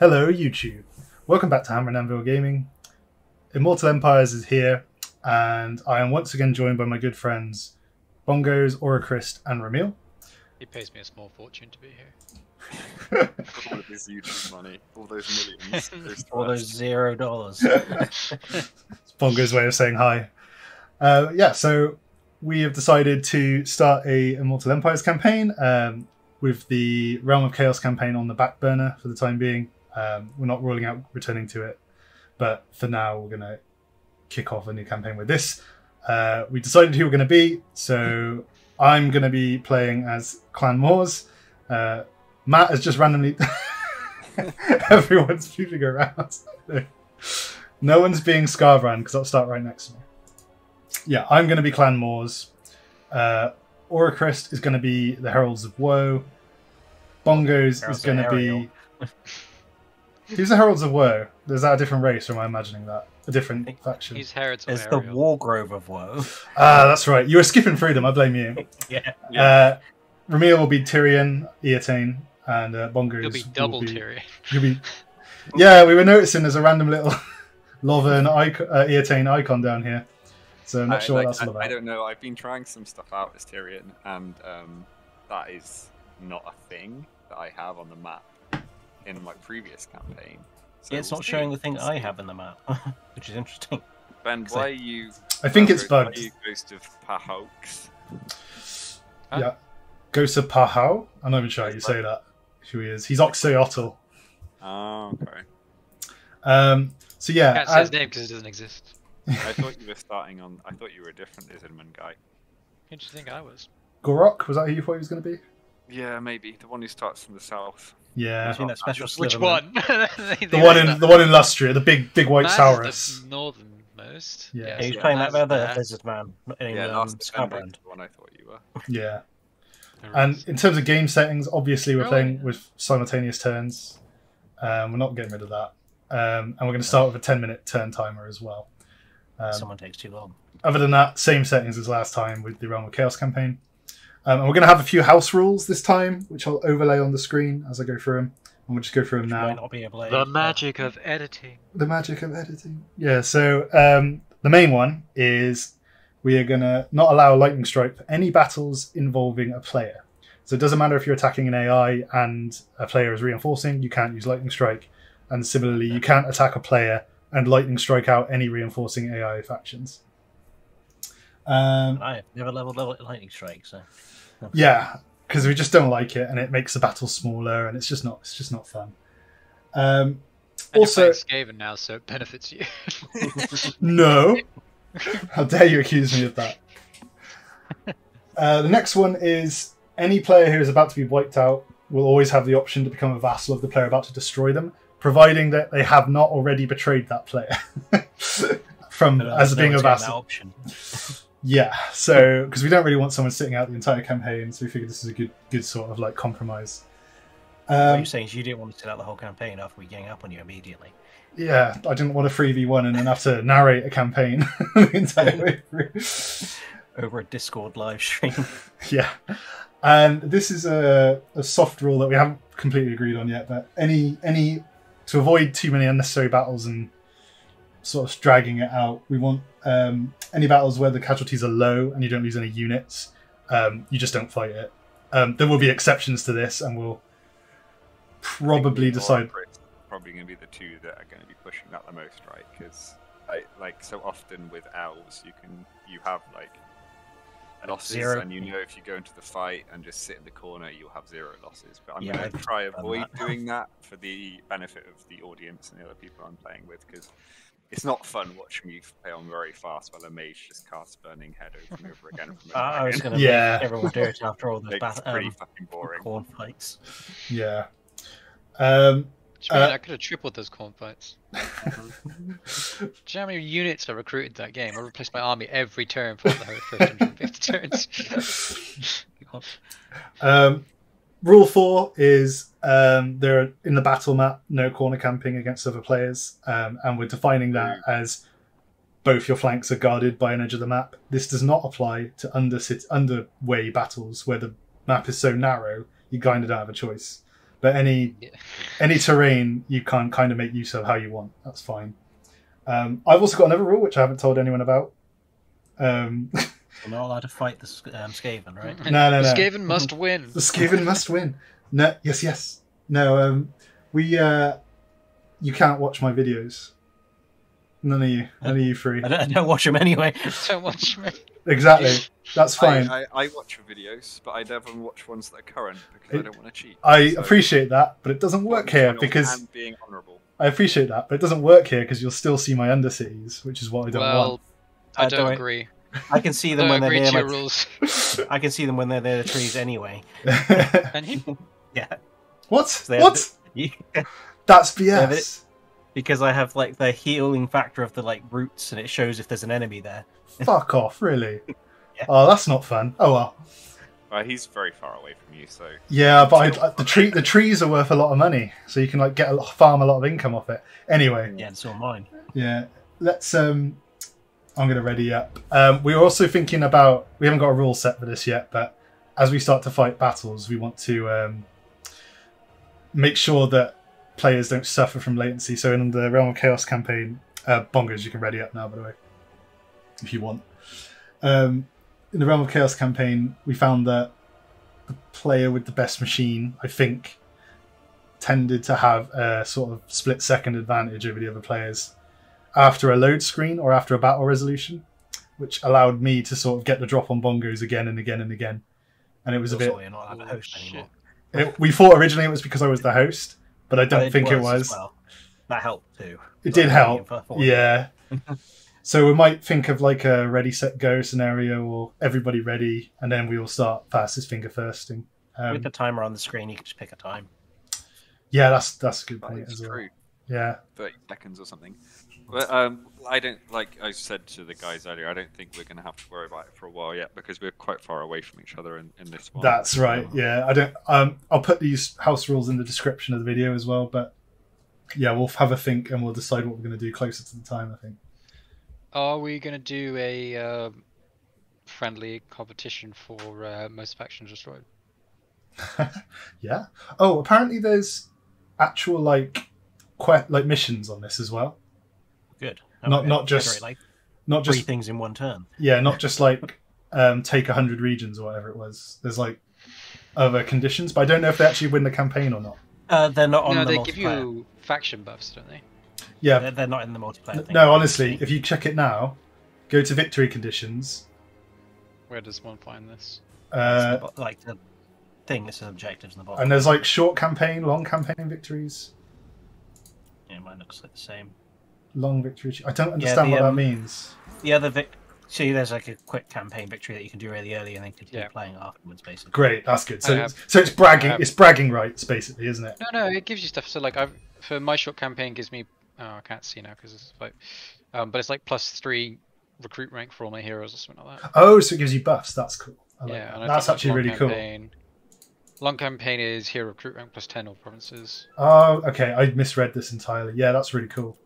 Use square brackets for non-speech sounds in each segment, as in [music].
Hello, YouTube. Welcome back to Hammer and Anvil Gaming. Immortal Empires is here, and I am once again joined by my good friends Bongos, Oracrist, and Rhameil. He pays me a small fortune to be here. [laughs] all of this YouTube money, all those millions. All us. those zero dollars. [laughs] It's Bongo's way of saying hi. Uh, yeah, so we have decided to start a Immortal Empires campaign um, with the Realm of Chaos campaign on the back burner for the time being. Um, we're not ruling out returning to it, but for now, we're going to kick off a new campaign with this. Uh, we decided who we're going to be, so I'm going to be playing as Clan Mors. Uh, Matt has just randomly. [laughs] Everyone's moving around. [laughs] No one's being Skarbrand because I'll start right next to me. Yeah, I'm going to be Clan Mors. Uh, Oracrist is going to be the Heralds of Woe. Bongos is Heralds of going to be. [laughs] Who's the Heralds of Woe? Is that a different race, or am I imagining that? A different faction? He's Herod's It's the Wargrove of Woe. Ah, that's right. You were skipping through them. I blame you. [laughs] Yeah. Uh, Rhameil will be Tyrion, Eataine, and uh, Bongos. He'll be will double be- Tyrion. You'll be. [laughs] Yeah, we were noticing there's a random little [laughs] Lovan icon, uh, Eataine icon down here. So I'm not I, sure like, what that's all I, about. I don't know. I've been trying some stuff out as Tyrion, and um, that is not a thing that I have on the map in my previous campaign. So Yeah, it's we'll not see. showing the thing I have in the map, [laughs] which is interesting. Ben, why are you? I think it's why bugged. you Ghost of Pahuax. Huh? Yeah. Gosa Pahau? I'm not even sure how you say that. Who he is. He's Oxyotl. Oh, okay. Um, so yeah, Can't say his and- name because it doesn't exist. I thought you were starting on. I thought you were a different Lizardman guy. Who did you I was? Gor-Rok, was that who you thought he was going to be? Yeah, maybe the one who starts from the south. Yeah. Between that special Which sliver one? [laughs] The one in the one in Lustria, the big big white Saurus. The northernmost. Yeah. Yeah, he's Yeah, playing that that's other that. lizard man in yeah, um, last Defender Skarbrand. is the one I thought you were. Yeah. [laughs] And in terms of game settings, obviously we're Oh, playing yeah. with simultaneous turns. Um, we're not getting rid of that. Um, and we're going to start with a 10 minute turn timer as well. Um, Someone takes too long. other than that, same settings as last time with the Realm of Chaos campaign. Um, and we're going to have a few house rules this time, which I'll overlay on the screen as I go through them. And we'll just go through them Which might now. not be able to. the magic of editing. The magic of editing. Yeah, so um, the main one is we are going to not allow a lightning strike for any battles involving a player. So it doesn't matter if you're attacking an AI and a player is reinforcing, you can't use lightning strike. And similarly, you can't attack a player and lightning strike out any reinforcing AI factions. Um, I have never leveled level lightning strike, so yeah, because we just don't like it, and it makes the battle smaller, and it's just not it's just not fun. Um, And Also- you're Skaven now, so it benefits you. [laughs] [laughs] no, how dare you accuse me of that? Uh, the next one is any player who is about to be wiped out will always have the option to become a vassal of the player about to destroy them, providing that they have not already betrayed that player [laughs] from but, as no being a one's getting that vassal. option. Yeah, so because we don't really want someone sitting out the entire campaign, so we figured this is a good good sort of like compromise. what Um, you're saying is you didn't want to sit out the whole campaign after we gang up on you immediately. Yeah, I didn't want a free v one and then have to narrate a campaign [laughs] the entire way through. Over a Discord live stream. [laughs] Yeah, and this is a, a soft rule that we haven't completely agreed on yet. But any any to avoid too many unnecessary battles and sort of dragging it out, we want um, any battles where the casualties are low and you don't lose any units. Um, you just don't fight it. Um, there will be exceptions to this, and we'll probably decide. Probably going to be the two that are going to be pushing that the most, right? Because, like, so often with elves, you can you have like losses, Zero. and you know if you go into the fight and just sit in the corner, you'll have zero losses. But I'm Yeah, going to try avoid that. doing that for the benefit of the audience and the other people I'm playing with, because. It's not fun watching you play on very fast while a mage just casts Burning Head over and over again from Uh, [laughs] I was going to Yeah. make everyone do it after all the It's bat- pretty um, fucking boring. corn fights. Yeah. Um, Which means Uh, I could have tripled those corn fights. [laughs] Do you know how many units I recruited that game? I replaced my army every turn for the first 150 turns. [laughs] Um, rule four is um, there are, in the battle map no corner camping against other players, um, and we're defining that as both your flanks are guarded by an edge of the map. This does not apply to under underway battles where the map is so narrow you kind of don't have a choice. but any Yeah. any terrain you can kind of make use of how you want. That's fine. Um, I've also got another rule which I haven't told anyone about. Um, [laughs] You're not allowed to fight the um, Skaven, right? No, no, no. Skaven must win. the Skaven must win. No, yes, yes. No, um, we. Uh, you can't watch my videos. None of you. None of you three. I don't, I don't watch them anyway. So much. me. Exactly. That's fine. I, I, I watch your videos, but I never watch ones that are current because I don't want to cheat. I So, appreciate that, but it doesn't work here channel because and being honourable. I appreciate that, but it doesn't work here because you'll still see my undercities, which is what I don't Well, I Uh, don't don't- agree. I can see them don't when they're agree near my. rules. I can see them when they're near the trees anyway. [laughs] Can you? [laughs] Yeah, what? They have What? [laughs] That's BS. because I have like the healing factor of the like roots, and it shows if there's an enemy there. Fuck off, really? Yeah. Oh, that's not fun. Oh well. Well, he's very far away from you, so Yeah, but I, the tree the trees are worth a lot of money, so you can like get a lot, farm a lot of income off it. Anyway, Yeah, and so are mine. yeah, let's. um I'm gonna ready up. Um, we were also thinking about. We haven't got a rule set for this yet, but as we start to fight battles, we want to um, make sure that players don't suffer from latency. So in the Realm of Chaos campaign, uh, bongers, you can ready up now, by the way, if you want. Um, in the Realm of Chaos campaign, we found that the player with the best machine, I think, tended to have a sort of split second advantage over the other players after a load screen or after a battle resolution, which allowed me to sort of get the drop on bongos again and again and again. And it was a bit. you're not allowed to host Oh, anymore. It, we thought originally it was because I was the host, but I don't But think it was. well. That helped too. It did help. for- for- Yeah. [laughs] so we might think of like a ready, set, go scenario, or everybody ready, and then we will start fastest finger firsting. Um, With the timer on the screen, you can just pick a time. yeah, that's that's a good point is as well. true. Yeah, Thirty seconds or something. But um, I don't like I said to the guys earlier. I don't think we're going to have to worry about it for a while yet because we're quite far away from each other in, in this one. that's right. Yeah, I don't. Um, I'll put these house rules in the description of the video as well. But yeah, we'll have a think and we'll decide what we're going to do closer to the time. I think. Are we gonna do a um, friendly competition for uh, most factions destroyed? [laughs] yeah. Oh, apparently there's actual like que- like missions on this as well. Good. Not- not just- like Not three just things in one turn. yeah, not just like um, take hundred regions or whatever it was. There's like other conditions, but I don't know if they actually win the campaign or not. Uh, they're not on no, the they give you faction buffs, don't they? Yeah, They're, they're not in the multiplayer. thing. no, honestly, if you check it now, go to victory conditions. Where does one find this? Uh, the like the thing that says objectives in the bottom. and there's like short campaign, long campaign victories, Yeah, mine looks like the same. Long victory. I don't understand the, what um, that means. The other vic. See, there's like a quick campaign victory that you can do really early and then continue Yeah. playing afterwards, basically. Great, that's good. So, I it's, so it's bragging. It's bragging rights, basically, isn't it? No, no, it gives you stuff. So like, I've for my short campaign gives me. Oh, I can't see now because it's like, um, but it's like plus three recruit rank for all my heroes or something like that. Oh, so it gives you buffs. That's cool. I like yeah, that. and That's actually long really cool. campaign, Long campaign is hero recruit rank plus ten all provinces. Oh, okay. I misread this entirely. Yeah, that's really cool.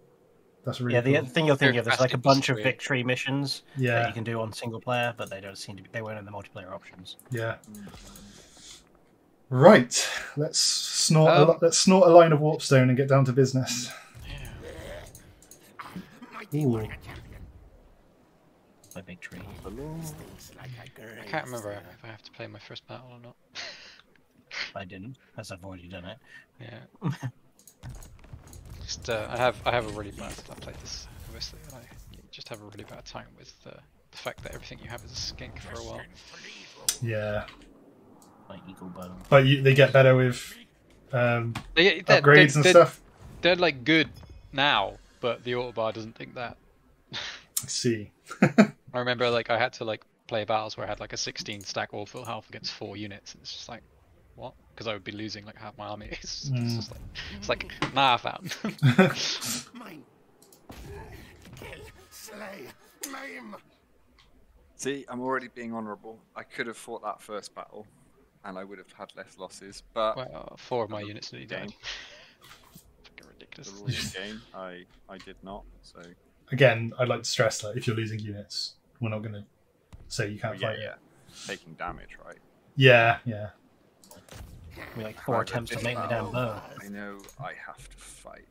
That's really yeah, the cool. other thing you're thinking of, there's like a bunch of victory missions that Yeah, you can do on single player, but they don't seem to be. They weren't in the multiplayer options. yeah. Right. Let's snort. a, Um, let's snort a line of warpstone and get down to business. Yeah. My victory. I can't remember if I have to play my first battle or not. I didn't, as I've already done it. Yeah. [laughs] just uh, I have I have a really bad. I played this obviously, and I just have a really bad time with uh, the fact that everything you have is a skink for a while. Yeah, My eagle bow. but you, they get better with um, They, they're, upgrades they're, and they're, stuff. They're like good now, but the autobar doesn't think that. [laughs] Let's see. I remember like I had to like play battles where I had like a 16 stack all full health against four units, and it's just like, what? Because I would be losing like half my army. [laughs] It's, Mm. it's just like, it's like, nah, I found. [laughs] [laughs] Mine. Kill, slay, maim. See, I'm already being honourable. I could have fought that first battle, and I would have had less losses. But well, four of my the units nearly game. died. Fucking the ridiculous. rules game, I I did not. So Again, I'd like to stress that if you're losing units, we're not going to say you can't yeah, fight. yeah, taking damage, right? Yeah, yeah. I mean, like four attempts to make my damn bow. I know I have to fight.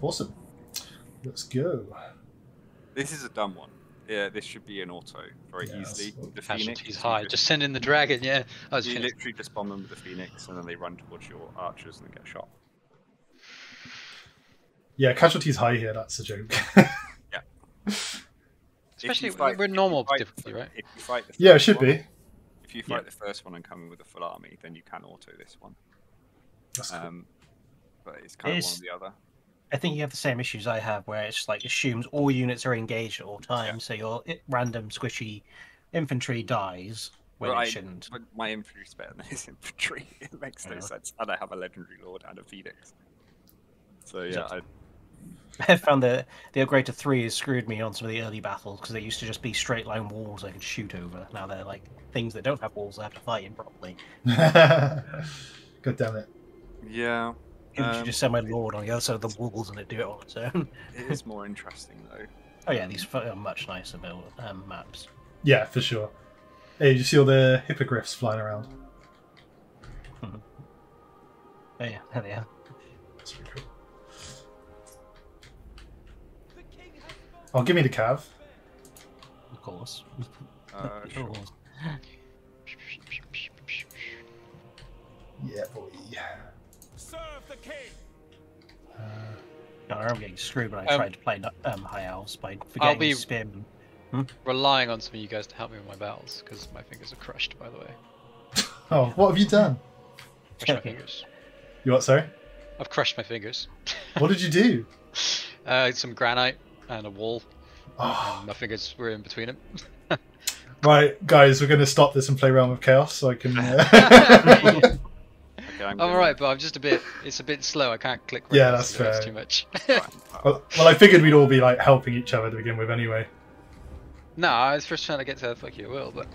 Awesome. Let's go. This is a dumb one. Yeah, this should be an auto very Yeah, easily. that's- The Casualties phoenix. high. Just send in the dragon, yeah. I was you finished. literally just bomb them with the phoenix, and then they run towards your archers and get shot. Yeah, casualties high here. That's a joke. Yeah. Especially If fight- we're if normal fight difficulty, right? If you fight the yeah, it should one- be. If you fight Yeah. the first one and come in with a full army, then you can auto this one. That's cool. Um, but it's kind of Is- one or the other. I think you have the same issues I have, where it's like assumes all units are engaged at all times, so your random squishy infantry dies when Well, it shouldn't. But my infantry's better than his [laughs] infantry. It makes no Yeah. sense. And I have a legendary lord and a phoenix. So yeah, I, I found the the upgrade to three has screwed me on some of the early battles because they used to just be straight line walls I could shoot over. Now they're like things that don't have walls I have to fight in properly. [laughs] God damn it. yeah, You should Um, just send my lord on the other side of the walls and it do it on its own. [laughs] it is more interesting though. [laughs] Oh yeah, these are much nicer build um, maps. Yeah, for sure. Hey, did you see all the hippogriffs flying around? Oh yeah, there they are. That's pretty cool. Oh, give me the cav. Of course. Uh, [laughs] Of sure. course. Yeah, boy. Serve the king. Uh, No, I'm getting screwed when I Um, tried to play um, High Elves by forgetting be- Spearman. Relying on some of you guys to help me with my battles because my fingers are crushed. By the way, [laughs] oh, what have you done? crushed my fingers. You what? Sorry. I've crushed my fingers. What did you do? [laughs] Uh, some granite and a wall. Oh, And my fingers were in between them. [laughs] right, guys, we're going to stop this and play Realm of Chaos so I can. Uh... [laughs] Okay, I'm I'm alright, but I'm just a bit. It's a bit slow. I can't click. Yeah, that's now, fair. Too much. [laughs] Well, well, I figured we'd all be like helping each other to begin with anyway. no, I was first trying to get to the fuck you will, but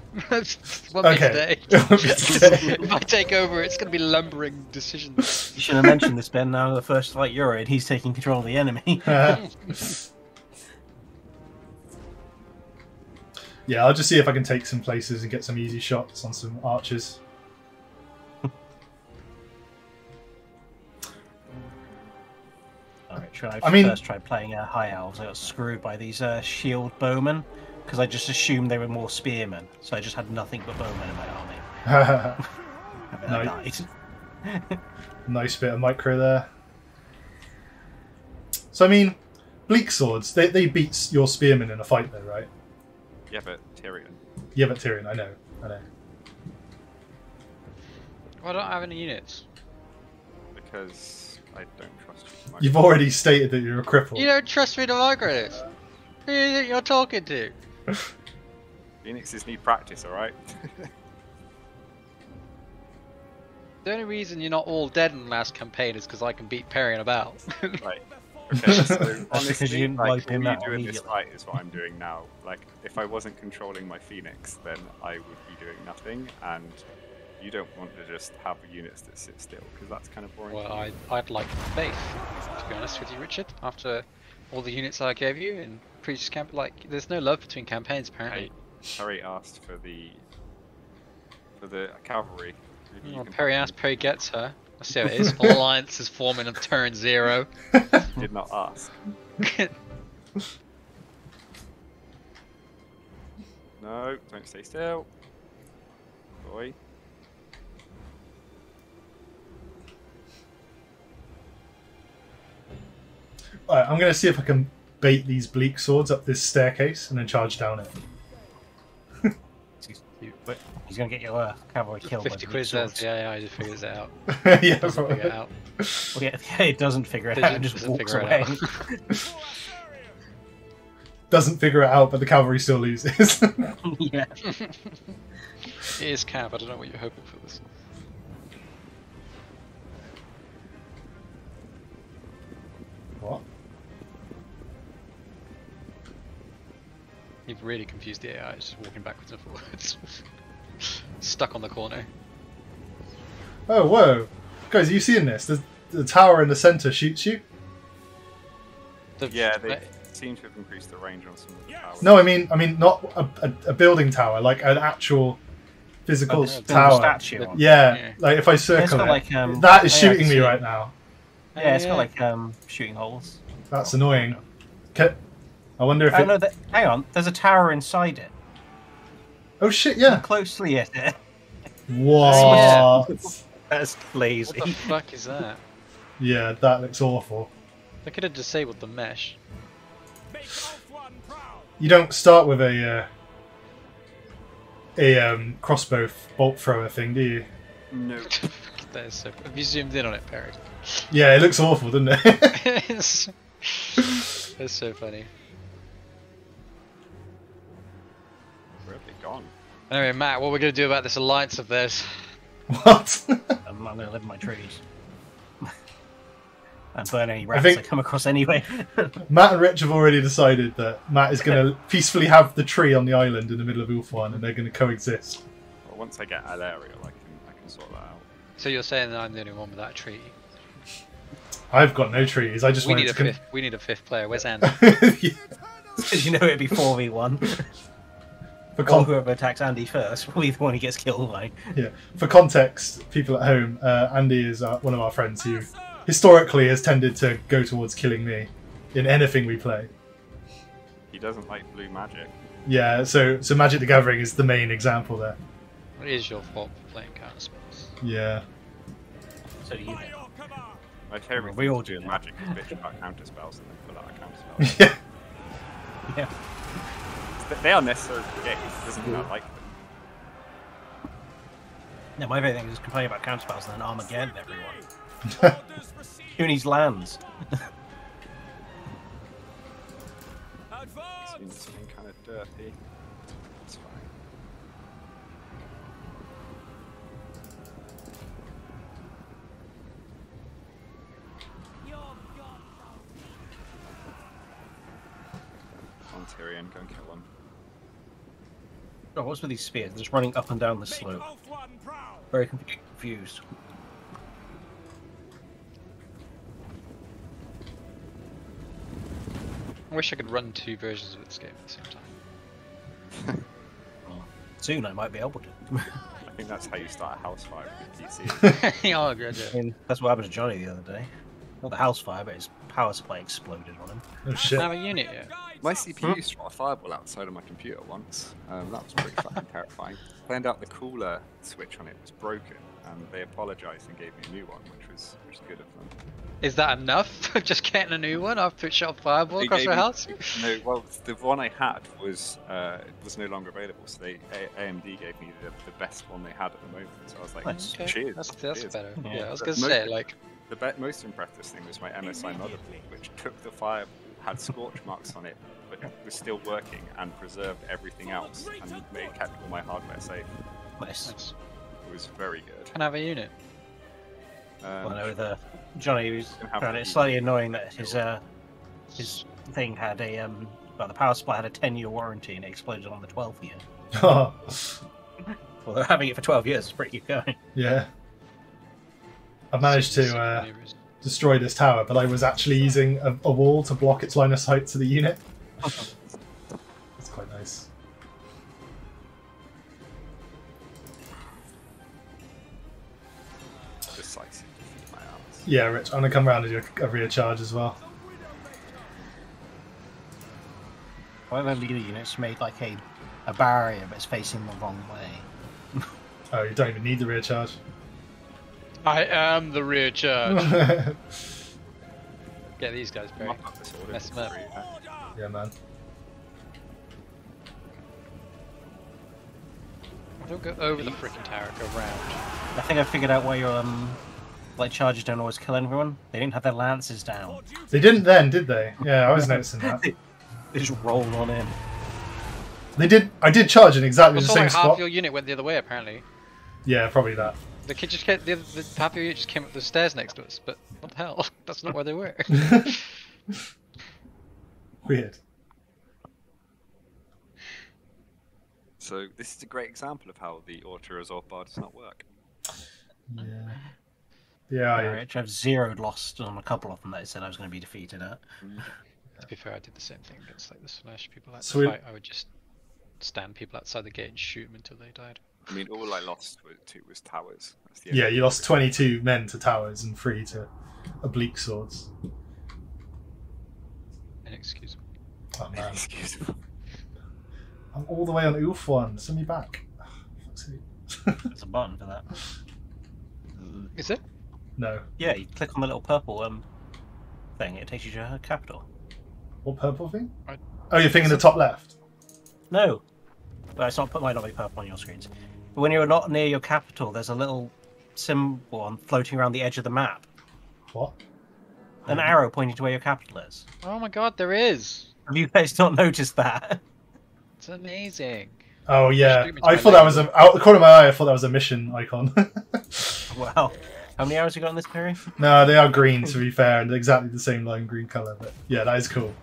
one okay. Okay. today. if I take over, it's gonna be lumbering decisions. You should have mentioned this, Ben. Now the first fight you're in, he's taking control of the enemy. Yeah, I'll just see if I can take some places and get some easy shots on some archers. Alright, should I, I mean- first try playing uh, High Elves? I got screwed by these uh, shield bowmen because I just assumed they were more spearmen, so I just had nothing but bowmen in my army. [laughs] I No. [laughs] nice bit of micro there. So I mean, bleak swords they they beat your spearmen in a fight though, right? Yeah, but Tyrion. Yeah, but Tyrion, I know, I know. Why don't I have any units? Because I don't trust you. Mike. You've already stated that you're a cripple. You don't trust me to micro this. Who do you think you're talking to? [laughs] Phoenixes need practice, alright? [laughs] The only reason you're not all dead in the last campaign is because I can beat Perry in a battle. [laughs] right. Okay, so [laughs] honestly, like, all you do in this fight is what I'm doing now. Like, if I wasn't controlling my Phoenix, then I would be doing nothing, and you don't want to just have units that sit still, because that's kind of boring. well, I, I'd like faith, to be honest with you, Richard. After all the units I gave you in previous camp, like, there's no love between campaigns apparently. Perry asked for the for the cavalry. Well, Perry asks, Perry gets her. Let's see how it is. Alliance is forming on turn zero. [laughs] Did not ask. [laughs] No, don't stay still. Boy. Alright, I'm gonna see if I can bait these bleak swords up this staircase and then charge down it. But he's gonna get your uh, cavalry killed. by 50 the quid says, yeah, yeah, I just figures it out. [laughs] yeah, Doesn't figure it out. Well, yeah, [laughs] yeah, it doesn't figure it It out. It just just walks away. it [laughs] Doesn't figure it out, but the cavalry still loses. yeah. It is Cav, I don't know what you're hoping for this. what? You've really confused the AI, it's just walking backwards and forwards. Stuck on the corner. Oh, whoa. Guys, are you seeing this? The, the tower in the center shoots you? The- Yeah, they seem to have increased the range on some of the towers. No, I mean, I mean, not a, a, a building tower, like an actual physical Oh, this little tower. statue. on. Yeah, Yeah. like if I It's circle it, like um. that is shooting me right now. Yeah, it's got like um shooting holes. That's annoying. Ca- I wonder if Oh it. no! th- hang on. There's a tower inside it. Oh shit! Yeah. Look closely at it. What? [laughs] That's lazy. What the fuck is that? Yeah, that looks awful. They could have disabled the mesh. Make Alt One proud. You don't start with a uh, a um, crossbow bolt thrower thing, do you? No. [laughs] that is so. Have you zoomed in on it, Perry? Yeah, it looks awful, doesn't it? [laughs] it's, it's so funny. Where have they gone? Anyway, Matt, what are we gonna do about this alliance of theirs? what? [laughs] I'm not gonna live in my trees. [laughs] and burn any I rats think- I come across anyway. [laughs] Matt and Rich have already decided that Matt is going to peacefully have the tree on the island in the middle of Ulthuan, and they're going to coexist. Well, once I get Alarielle, I can I can sort that out. So you're saying that I'm the only one with that tree? I've got no trees. I just We need a to. fifth. We need a fifth player. Where's Andy? Yeah. Because you know it'd be 4v1. For, Or con- whoever attacks Andy first [laughs] will be the one who gets killed by. yeah. For context, people at home, uh, Andy is uh, one of our friends who historically has tended to go towards killing me in anything we play. He doesn't like blue magic. Yeah, so so Magic the Gathering is the main example there. It is your fault for playing counter spells. Yeah. So you By your command. My favourite We all do do in magic is bitch about counter spells and then pull out a counter spell. [laughs] Yeah. Yeah. Th- they are necessary for the game. It doesn't mean I like them. No, my favorite thing is complaining about counterspells and then Armageddon everyone. Orders [laughs] received. Who needs lands? Seems something kind of dirty. It's fine. On Tyrion, go and kill him. Oh, what's with these spears? They're just running up and down the slope. Ulthuan proud. Very confused. I wish I could run two versions of this game at the same time. [laughs] Soon I might be able to. I think that's how you start a house fire with PC. [laughs] [laughs] oh, good. I mean, that's what happened to Johnny the other day. Not the house fire, but his power supply exploded on him. Oh shit. Have a unit yet? My CPU shot a fireball outside of my computer once. Um, that was pretty fucking terrifying. Found out the cooler switch on it was broken, and they apologised and gave me a new one, which was which was good of them. Is that enough? [laughs] Just getting a new one after it shot a fireball They across gave your house? [laughs] No, well, the one I had was uh, was no longer available, so they a- AMD gave me the, the best one they had at the moment. So I was like, Nice. Okay, cheers. That's, that's cheers. better. Yeah. Yeah, I was But gonna most- say like The be- most impressive thing was my MSI motherboard, which took the fire, had scorch marks on it, but it was still working and preserved everything else, and made kept all my hardware safe. Nice. It was very good. can I have a unit. Um, Well, no, the Johnny was Can found a- it slightly annoying that his uh his thing had a um well the power supply had a ten year warranty and it exploded on the twelfth year. Oh, [laughs] Well, they're having it for twelve years. It's pretty good going. yeah. I managed to uh, maneuvers. Destroy this tower, but I was actually using a, a wall to block its line of sight to the unit. [laughs] That's quite nice. decisive defeat my arms. Yeah, Rich, I'm gonna come around and do a, a rear charge as well. One of the leader units made like a a barrier, but it's facing the wrong way. Oh, you don't even need the rear charge. I am the rear charge. [laughs] Get these guys, Barry. Mop up this order. Mess 'em up. Free, uh, man. Don't go over the freaking tower. Go round. I think I figured out why your um like chargers don't always kill everyone. They didn't have their lances down. They didn't then, did they? Yeah, I was noticing that. [laughs] They just rolled on in. They did. I did charge in exactly Well, the same like half spot. your unit went the other way apparently. Yeah, probably that. The kid just kept the, other, the half your unit just came up the stairs next to us. But what the hell? [laughs] That's not where they were. [laughs] Weird. So this is a great example of how the auto resolve bar does not work. Yeah. Yeah, I, Rich, I've zeroed lost on a couple of them that I said I was going to be defeated at. Mm. to be fair, I did the same thing against like the slash people at So the we- fight. I would just stand people outside the gate and shoot them until they died. I mean, all I lost to was towers. That's the Yeah, you lost 22 men to towers and three to oblique swords. Inexcusable. Oh man, Inexcusable. I'm all the way on Oof one. Send me back. Fuck's sake. There's a button for that. Is it? no. Yeah, you click on the little purple um thing. It takes you to her capital. What purple thing? I- Oh, you're thinking the top left. No, but it's not. Might not be purple on your screens. But when you're not near your capital, there's a little symbol on floating around the edge of the map. What? An oh. arrow pointing to where your capital is. Oh my god, there is. Have you guys not noticed that? [laughs] It's amazing. Oh yeah, I thought that was a out the corner of my eye. I thought that was a mission icon. [laughs] wow. How many arrows you got in this period? no, they are green to be fair, and exactly the same lime green color. But yeah, that is cool.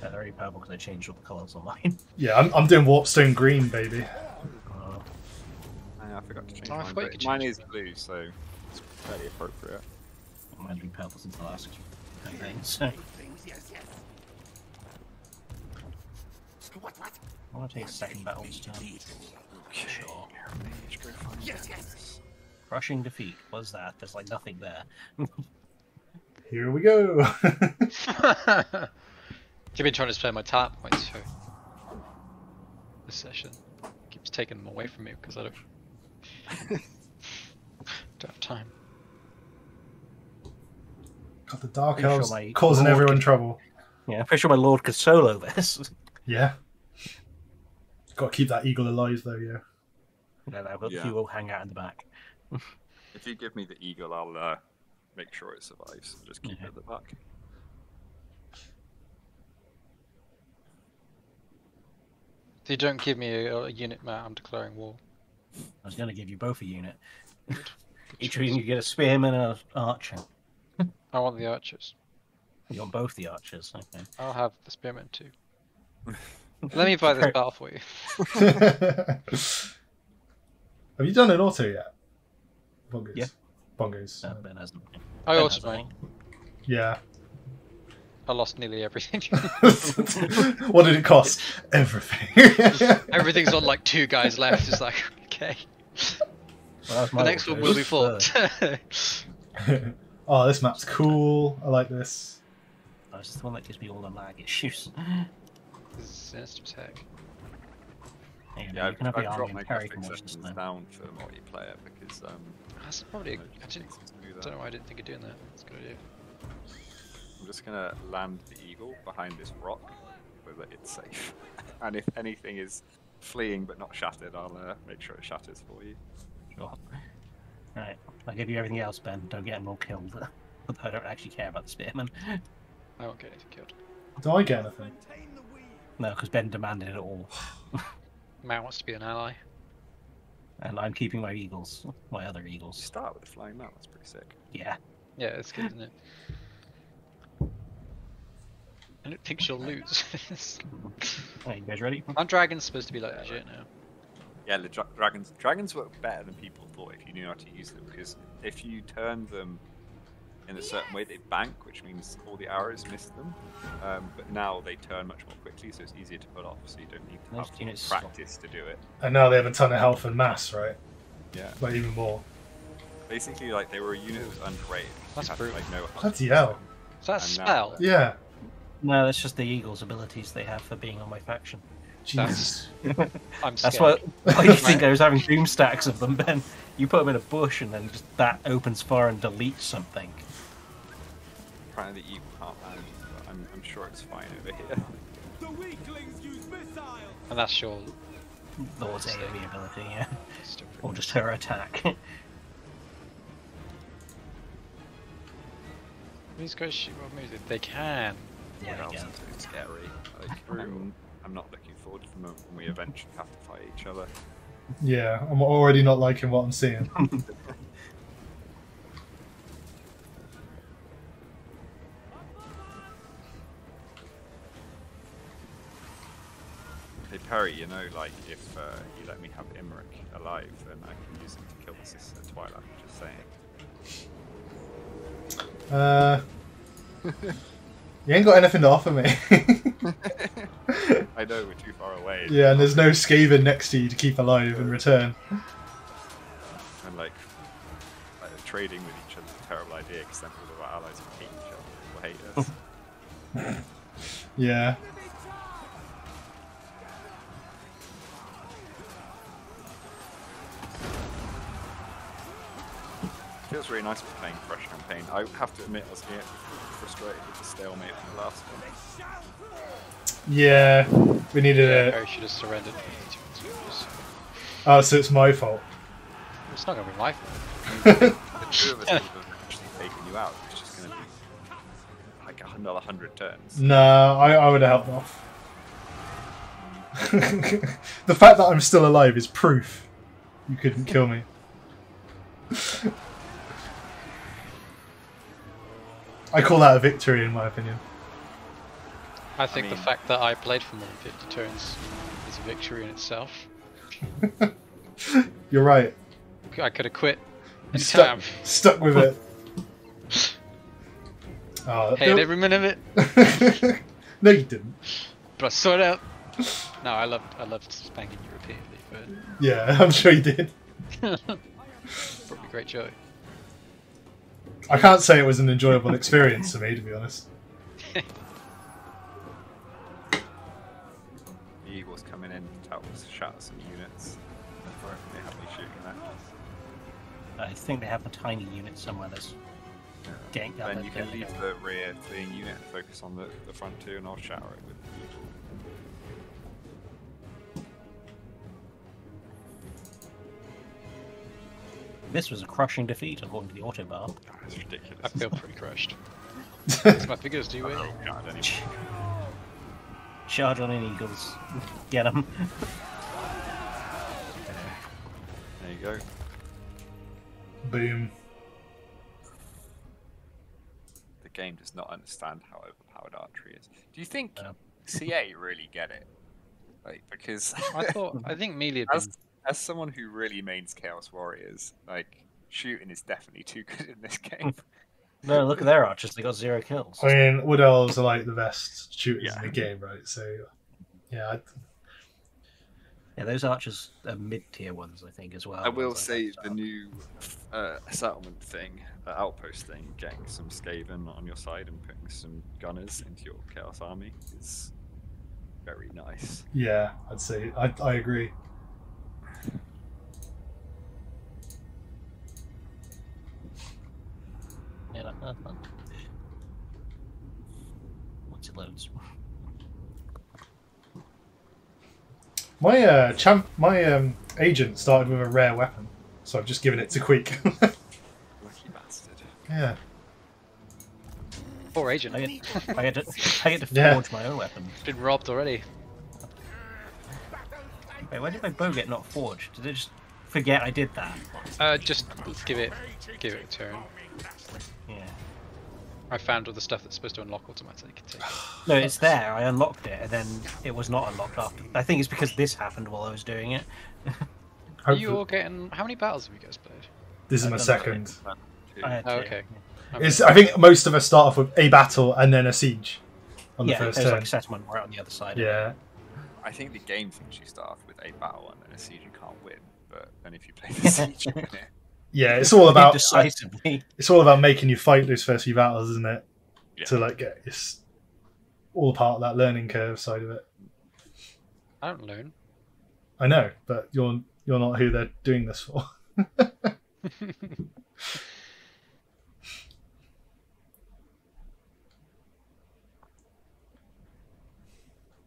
Yeah, they're only purple because I changed all the colours on mine. Yeah, I'm, I'm doing warpstone green, baby. Yeah, I forgot to change Oh, I mine. forgot but mine is blue, so it's fairly appropriate. mine's been purple since the last campaign, [laughs] so I want to take a second battle this turn. Sure. Crushing defeat. What's that? There's like nothing there. Here we go. [laughs] I've been trying to spend my top points for this session. Keeps taking them away from me because I don't, [laughs] don't have time. Got the dark Pretty sure elves my causing lord everyone could- trouble. Yeah, I'm pretty sure my lord could solo this. [laughs] Yeah. Got to keep that eagle alive, though. Yeah. no, no, but Yeah. you will hang out in the back. [laughs] If you give me the eagle, I'll uh, make sure it survives. Just keep Okay. it at the back. If you don't give me a, a unit, Matt, I'm declaring war. I was going to give you both a unit. [laughs] Each of you get a spearman and an archer. I want the archers. You want both the archers. Okay. I'll have the spearmen too. [laughs] Let me buy this Okay. battle for you. [laughs] Have you done an auto yet? Bongos. Yeah. Bongos. No, Ben hasn't. I Ben also mine. Yeah. I lost nearly everything. what did it cost? Everything. Everything's on like two guys left. It's like okay. Well, The my next one will be It's [laughs] oh, this map's cool. I like this. third. That's the one that gives me all the lag issues. This is sinister as heck. Yeah, Yeah, you can have I've, the I've army dropped and my Perry graphic can watch this settings down for multiplayer because um, That's probably. you I didn't. it's do that. don't know why I didn't think of doing that. That's a good idea. I'm just gonna land the eagle behind this rock so that it's safe. [laughs] and if anything is fleeing but not shattered, I'll uh, make sure it shatters for you. Sure. Right, I'll give you everything else, Ben. Don't get them all killed. Although I don't actually care about the spearmen. I won't get anything killed. Do I get anything? Maintain the weed. No, because Ben demanded it all. [sighs] Matt wants to be an ally. And I'm keeping my eagles. My other eagles. Start with the flying mount, that's pretty sick. Yeah. Yeah, it's good, isn't it? I don't think she'll lose. [laughs] Are you guys ready? Our dragon's supposed to be like legit now. Yeah, the dra- dragons dragons work better than people thought if you knew how to use them. Because if you turn them in a certain way, they bank, which means all the arrows miss them. Um, but now they turn much more quickly, so it's easier to pull off. So you don't need to Most have units stop. practice to do it. And now they have a ton of health and mass, right? Yeah. Like even more. Basically, like they were a unit that was underrated. That's you had brutal. like, no how to Bloody hell. them. Is that a And now spell? Yeah. No, that's just the eagles' abilities they have for being on my faction. Jesus. [laughs] I'm That's scared. what. Why do you think I was having doom stacks of them, Ben? You put them in a bush and then just that opens fire and deletes something. Apparently, the eagle can't land, but I'm, I'm sure it's fine over here. The weaklings use missiles. And that's your. Lord's AoE ability, yeah. Still Or just her attack. These guys shoot what moves they can. Yeah, What else is so scary? Like, I'm, I'm not looking forward to the moment when we eventually have to fight each other. Yeah, I'm already not liking what I'm seeing. [laughs] Hey Perry, you know, like if uh, you let me have Imrik alive, then I can use him to kill the sister Twilight. Just saying. Uh, [laughs] you ain't got anything to offer me. [laughs] I know we're too far away. Yeah, and there's no Skaven next to you to keep alive in return. And like, like trading with each other is a terrible idea because then all of our allies will hate each other. Will hate us. [laughs] Yeah. feels really nice playing fresh campaign. I have to admit, I was getting frustrated with the stalemate from the last one. Yeah. We needed Yeah, a. Barry should have surrendered. Oh, so it's my fault. It's not gonna be my fault. [laughs] The two of us [laughs] would have actually taken you out. It's just going to be like another hundred turns. No, I, I would have helped off. [laughs] the fact that I'm still alive is proof you couldn't kill me. I call that a victory, in my opinion. I think the mean- fact that I played for more than 50 turns is a victory in itself. [laughs] You're right. I could have quit You stuck, time. stuck with it. [laughs] Oh, Hated no- every minute of it, [laughs] no, you didn't. but I saw it out. No, I loved I loved spanking you repeatedly, Yeah, I'm sure you did. Probably great joy. I can't say it was an enjoyable experience for me, to be honest. [laughs] The Eagles coming in to help us shatter some units. They have me shooting that. I think they have a tiny unit somewhere that's getting up. Then you can leave the rear fleeing unit and focus on the, the front two, and I'll shatter it with This was a crushing defeat, according to the autobar. Ah, It's ridiculous. I feel pretty crushed. [laughs] It's my figures, do you? Oh, God, anyway. Charge on in Eagles. [laughs] Get them. There you go. Boom. The game does not understand how overpowered archery is. Do you think No. CA really get it? Like, because I thought I think melee [laughs] had as, been as someone who really mains Chaos Warriors, like shooting is definitely too [laughs] good in this game. No, look at their archers. They got zero kills. I mean, Wood Elves are like the best shooters Yeah. in the game, right? So, yeah, I, Yeah, those archers are mid-tier ones, I think, as well. I will say like the new uh, settlement thing, uh, outpost thing, getting some Skaven on your side and putting some gunners into your Chaos army is very nice. yeah, I'd say I, I agree. Yeah, that- that- that- Once it loads. My uh, champ, my um, agent started with a rare weapon, so I've just given it to Queek. [laughs] Lucky bastard. yeah, poor agent. I get, I get to, I get to Yeah. forge my own weapon. It's Been robbed already. Wait, why did my bow get not forged? Did it just forget I did that? Uh, just give it give it a turn. Yeah. I found all the stuff that's supposed to unlock automatically. Take it. No, it's there. I unlocked it, and then it was not unlocked after. I think it's because this happened while I was doing it. Are you all getting? How many battles have you guys played? this is I my second. I had Oh, to. okay. It's, I think most of us start off with a battle and then a siege on yeah, the first there's turn. like a settlement right on the other side. yeah, I think the game thinks you start off with a battle and then a siege you can't win, but then if you play the [laughs] siege, you win it. Yeah. It's all about decisively. it's all about making you fight those first few battles, isn't it? Yeah. To like get it's all part of that learning curve side of it. I don't learn. I know, but you're you're not who they're doing this for. [laughs]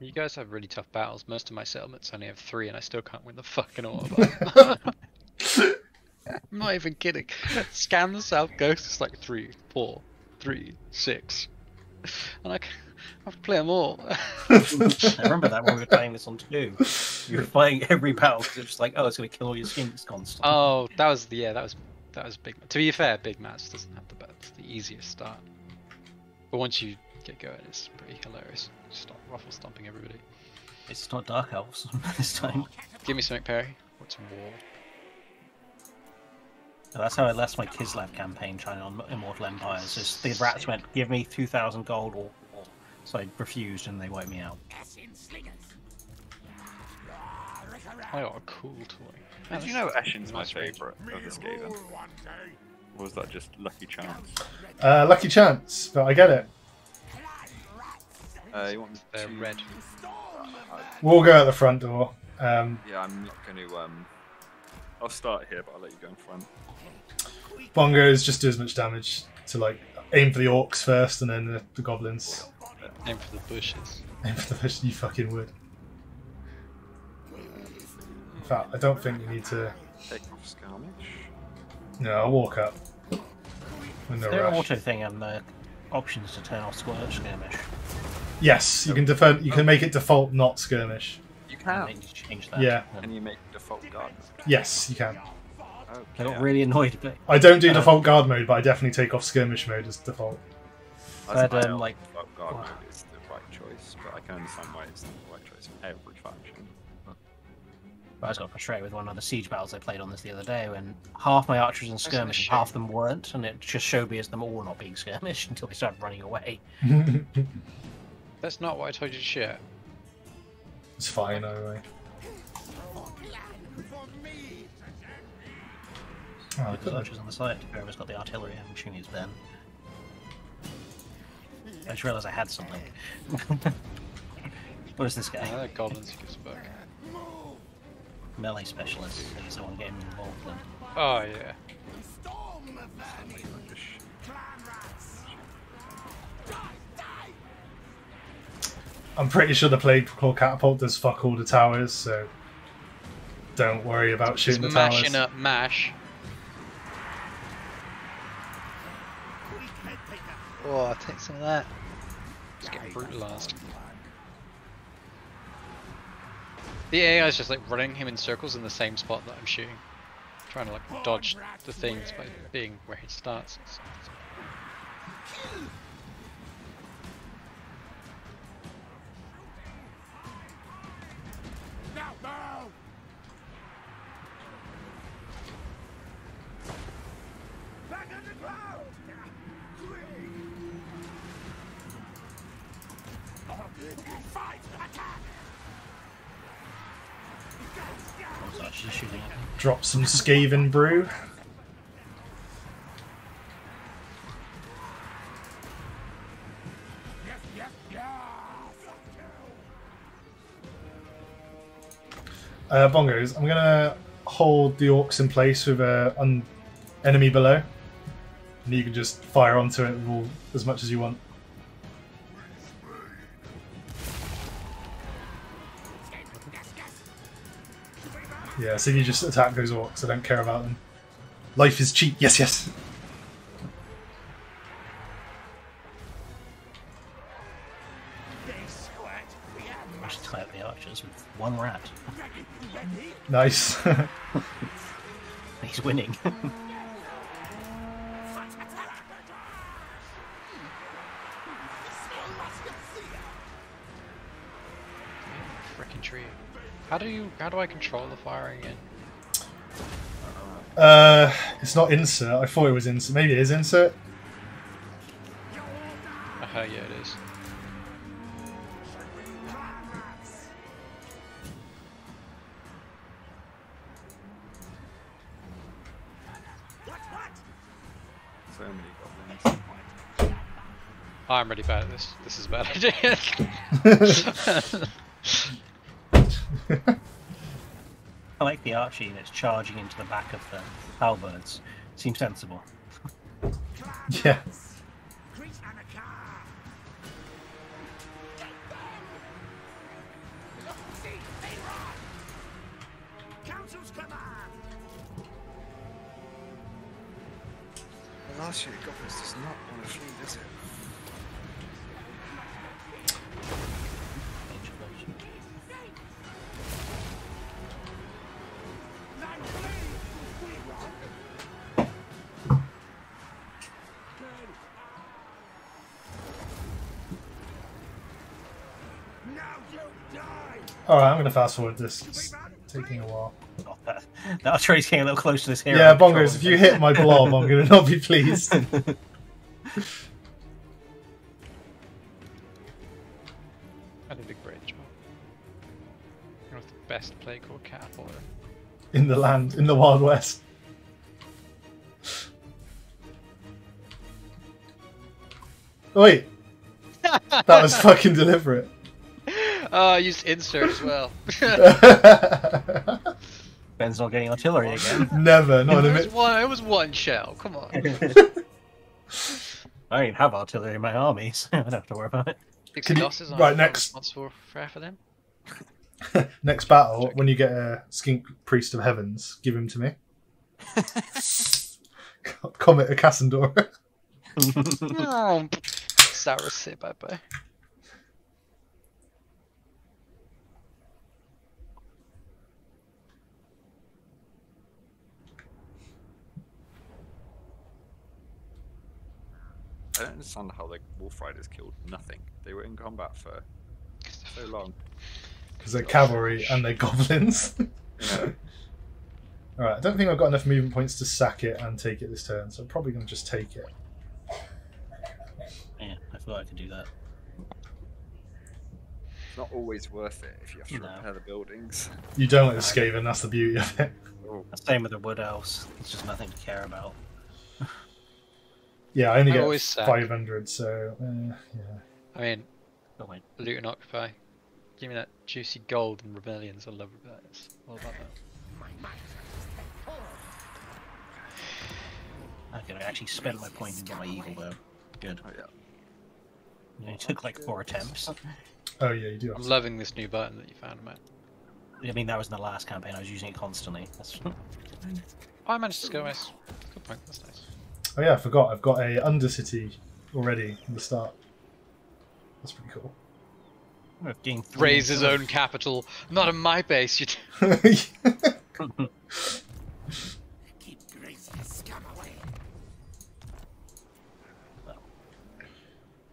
You guys have really tough battles. Most of my settlements only have three, and I still can't win the fucking [laughs] autobahn. [laughs] Not even kidding. [laughs] Scan the south coast. It's like three, four, three, six, and I have to play them all. [laughs] I remember that when we were playing this on two. You were playing every battle because it's just like, oh, it's going to kill all your skinks constantly. oh, that was the, yeah, that was that was big. To be fair, Big Match doesn't have the best, the easiest start. But once you get going, it's pretty hilarious. Stop ruffle stomping everybody. It's not Dark Elves [laughs] this time. Give me something, Perry. What's war? So that's how I left my Kislev campaign trying on Immortal Empires. Just the rats went, give me 2,000 gold or, or. So I refused and they wiped me out. I got a cool toy. Did you know is Eshin's my favourite of the Skaven? Or was that just lucky chance? Uh, lucky chance, but I get it. Uh, you want me They're to... red. We'll go at the front door. Um, Yeah, I'm not going to... Um... I'll start here, but I'll let you go in front. Bongos just do as much damage to like aim for the orcs first, and then the, the goblins. Uh, aim for the bushes. Aim for the bushes. You fucking would. In fact, I don't think you need to. Take off Skirmish. No, I'll walk up. With no Is there an auto thing and the options to turn off squirt skirmish? Yes, you can defer. You can make it default not skirmish. You can. need change that. Yeah. Can you make default guard? Yes, you can. I got Okay. really annoyed, but I don't do Uh, default guard mode, but I definitely take off skirmish mode as default. As but, I um, like- default guard Wow. mode is the right choice, but I can understand why it's not the right choice for every faction. I just got frustrated with one of the siege battles I played on this the other day when half my archers in skirmish and shame. half them weren't, and it just showed me as them all not being [laughs] skirmish until they started running away. [laughs] That's not what I told you to share. it's fine anyway. Oh, I There's archers on the side. Whoever's got the artillery, I'm assuming it's Ben. I just realised I had something. [laughs] Where's this guy? Uh, goblins you just fuck. Melee specialist. He's the one getting involved then. Oh yeah. I'm pretty sure the plague claw catapult does fuck all the towers, so don't worry about shooting Just the towers. mashing up mash. Oh, I'll take some of that. Just getting brutalized. The AI is just like running him in circles in the same spot that I'm shooting. Trying to like dodge the things by being where he starts. Drop some Skaven brew. Uh, bongos, I'm gonna hold the orcs in place with a un- enemy below, and you can just fire onto it all, as much as you want. Yeah, so you just attack those orcs. I don't care about them. Life is cheap. Yes, yes. I tie up the archers with one rat. Nice. [laughs] He's winning. [laughs] How do you? How do I control the firing again? uh, it's not insert. I thought it was insert. Maybe it is insert. Uh, yeah, it is. So many goblins. I'm really bad at this. This is a bad [laughs] idea. [laughs] [laughs] [laughs] I like the Archie that's charging into the back of the halberds. Seems sensible. Yeah. Greet Annika! See, they run! Council's command! The last year, goblins does not want to flee, does it? All right, I'm gonna fast forward this. It's taking a while. That, that archer's getting a little close to this hero. Yeah, bongos. If you hit my blob, I'm gonna not be pleased. [laughs] I did a great job. One of the best Plagueclaw Catapult. in the land, in the Wild West. Oh, Wait, [laughs] that was fucking deliberate. Oh, I used insert as well. [laughs] Ben's not getting artillery again. [laughs] Never, not in a it, was minute. one, it was one shell. Come on. [laughs] I don't even have artillery in my army, so I don't have to worry about it. Dixie Can you- Doss is on right, next. responsible for half of them. Next battle, when you get a skink priest of heavens, give him to me. Comet of Casandora. Oh, Sour say bye bye. I don't understand how the Wolf Riders killed nothing. They were in combat for so long. Because they're cavalry and they're goblins. You [laughs] know, Alright, I don't think I've got enough movement points to sack it and take it this turn, so I'm probably going to just take it. Yeah, I thought I could do that. it's not always worth it if you have to No. repair the buildings. You don't with the Skaven, that's the beauty of it. Oh, Same with the wood elves. It's just nothing to care about. Yeah, I only I get always sack. 500, so uh, yeah. I mean, Oh wait, loot and occupy. Give me that juicy gold and rebellions. I love rebellions. All about that. My might. I could actually spend my point and get my eagle though. Good. oh yeah. It took like four attempts. [laughs] Oh yeah, you do. I'm Have loving this new button that you found, Matt. I mean, that was in the last campaign. I was using it constantly. That's... Oh, [laughs] I managed to go nice. Good point. That's nice. Oh yeah, I forgot. I've got a Undercity already in the start. That's pretty cool. I've gained Raise his own capital. Not in my base. You. of- Keep Gracie scum away.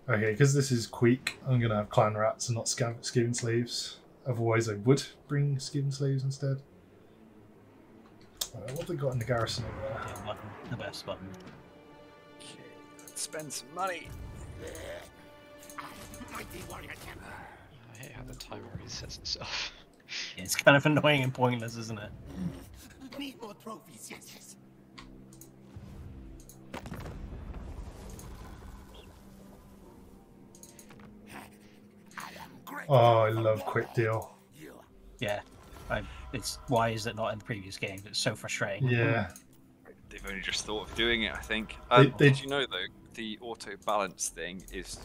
okay, because this is Queek, I'm gonna have clan rats and not scav- Skaven slaves. Otherwise, I would bring Skaven slaves instead. Uh, what have they got in the garrison over there? Yeah, button, the best button. Okay, let's spend some money. Mighty warrior temper. I hate how the timer resets itself. Yeah, it's kind of annoying and pointless, isn't it? Need more trophies, yes, yes. I am great. Oh, I love Quick Deal. Yeah. I, it's why is it not in the previous games? It's so frustrating. Yeah. They've only just thought of doing it, I think. Um, they- Did you know though, the auto balance thing is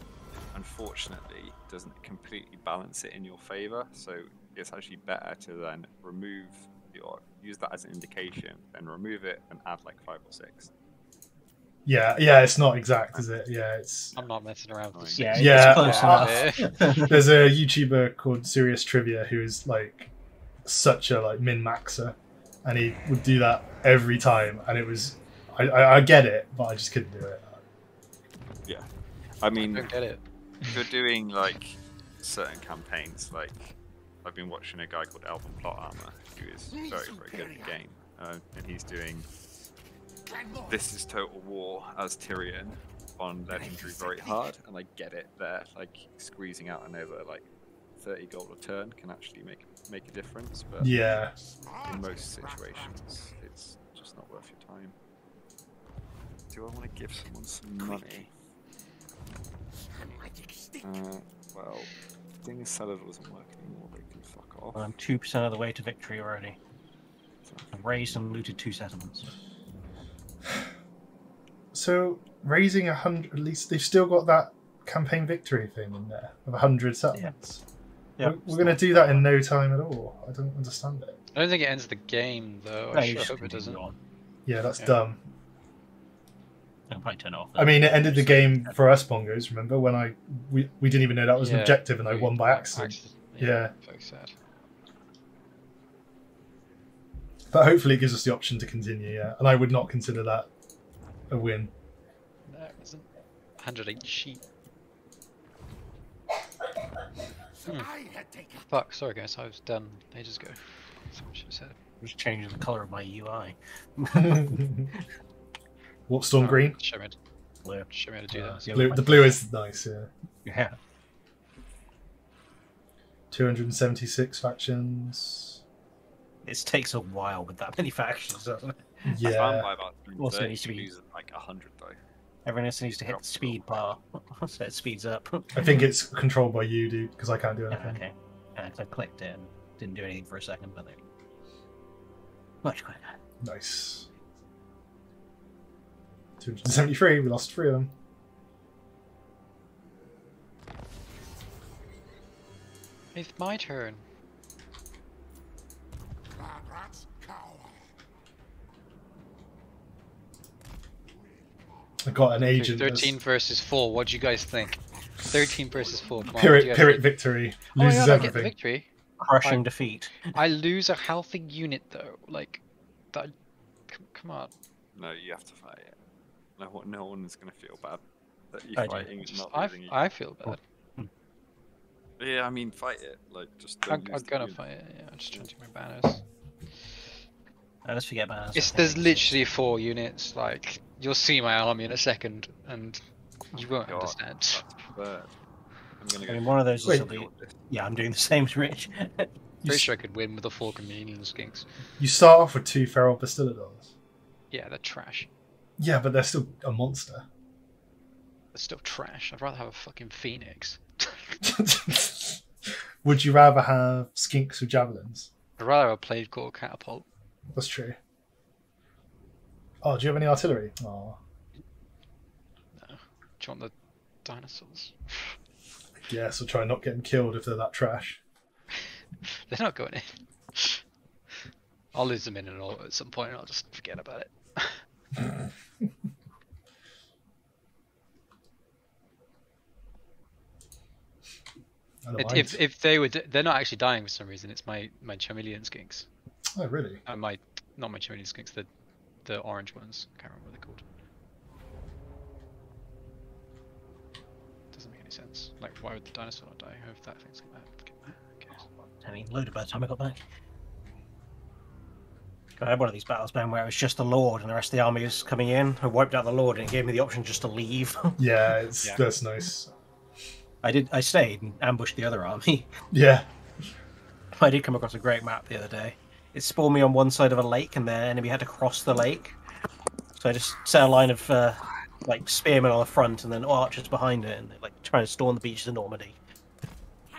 unfortunately doesn't completely balance it in your favor. So it's actually better to then remove your use that as an indication, then remove it and add like five or six. Yeah, yeah, it's not exact, is it? Yeah, it's. I'm not messing around with this. Yeah, Yeah, it's close enough. [laughs] [laughs] There's a YouTuber called Serious Trivia who is like such a like min maxer, and he would do that every time, and it was. I, I, I get it, but I just couldn't do it. I I mean, don't get it. if you're doing like certain campaigns, like I've been watching a guy called Alvin Plot Armor, who is very, very good at the game, uh, and he's doing This is Total War as Tyrion on Legendary very hard, and I get it there. Like squeezing out another like 30 gold a turn can actually make make a difference, but Yeah, in most situations, it's just not worth your time. Do I want to give someone some money? A mighty stick. Uh, well, Ding Cellar doesn't work anymore. They can fuck off. I'm two percent of the way to victory already. I've raised and looted two settlements. [sighs] so raising a hundred, at least they've still got that campaign victory thing in there of a hundred settlements. Yeah, We're, we're going to do that in no time at all. I don't understand it. I don't think it ends the game though. No, I sure hope it doesn't. Yeah, that's Yeah. dumb. I'll probably turn it off. I mean, it ended the game for us, Bongos. Remember when I we, we didn't even know that was an Yeah, objective, and I won by accident. Yeah. Very sad. But hopefully, it gives us the option to continue. Yeah, and I would not consider that a win. No, it isn't. 108 sheep. Hmm. I had taken. Fuck, sorry guys, I was done ages ago. That's what I should have said. just changing the color of my UI. [laughs] [laughs] Warpstorm Oh, green. Show me, Blue. show me how to do Uh, that. Blue, the blue is nice. Yeah. Yeah. 276 factions. It takes a while with that many factions, doesn't it? Yeah. about Also needs to be- you lose like 100 though. Everyone else needs to hit the speed bar, [laughs] so it speeds up. I think it's controlled by you, dude, because I can't do Yeah, anything. okay. Yeah, 'cause I clicked it and didn't do anything for a second, but then much quicker. Nice. 273, we lost three of them. It's my turn. I got an agent. that's- 13 versus 4. What do you guys think? 13 versus 4. Come on. Pyrrhic, you guys Pyrrhic think? victory. Oh Loses God, I get the everything. victory. Crushing I- defeat. I lose a healthy unit though. Like, that. Come on. No, you have to fight it. No, one- no one is going to feel bad that I you're do. fighting and not I, losing. I feel bad. Yeah, I mean, fight it. Like, just I'm, I'm gonna unit. fight it. Yeah, I'm just trying to do my banners. Uh, let's forget about It's there's literally four units. Like you'll see my army in a second, and you won't God, understand. That's bad. I'm gonna I go. mean, one of those Wait. will be. Yeah, I'm doing the same as [laughs] Rich. You, Pretty sure I could win with the four Communion skinks. you start off with two feral bastiladons. Yeah, they're trash. Yeah, but they're still a monster. They're still trash. I'd rather have a fucking phoenix. [laughs] Would you rather have skinks or javelins? I'd rather have a Plagueclaw catapult. That's true. Oh, do you have any artillery? Oh, No. Do you want the dinosaurs? [laughs] yes. I'll try not get them killed if they're that trash. [laughs] They're not going in. I'll lose them in an auto at some point and I'll just forget about it. I don't It- if if they were, they're not actually dying for some reason. It's my my chameleon skinks. Oh, really? Uh, my not my chameleon skinks. The the orange ones. I can't remember what they're called. Doesn't make any sense. Like, why would the dinosaur not die? If that thing's come out. Get back, I. I mean, loaded by the time I got back. I had one of these battles, man, where it was just the Lord and the rest of the army was coming in. I wiped out the Lord and it gave me the option just to leave. [laughs] Yeah, it's Yeah. that's nice. I did. I stayed and ambushed the other army. [laughs] Yeah, I did come across a great map the other day. It spawned me on one side of a lake, and the enemy had to cross the lake. So I just set a line of uh, like spearmen on the front, and then archers behind it, and like trying to storm the beaches of Normandy.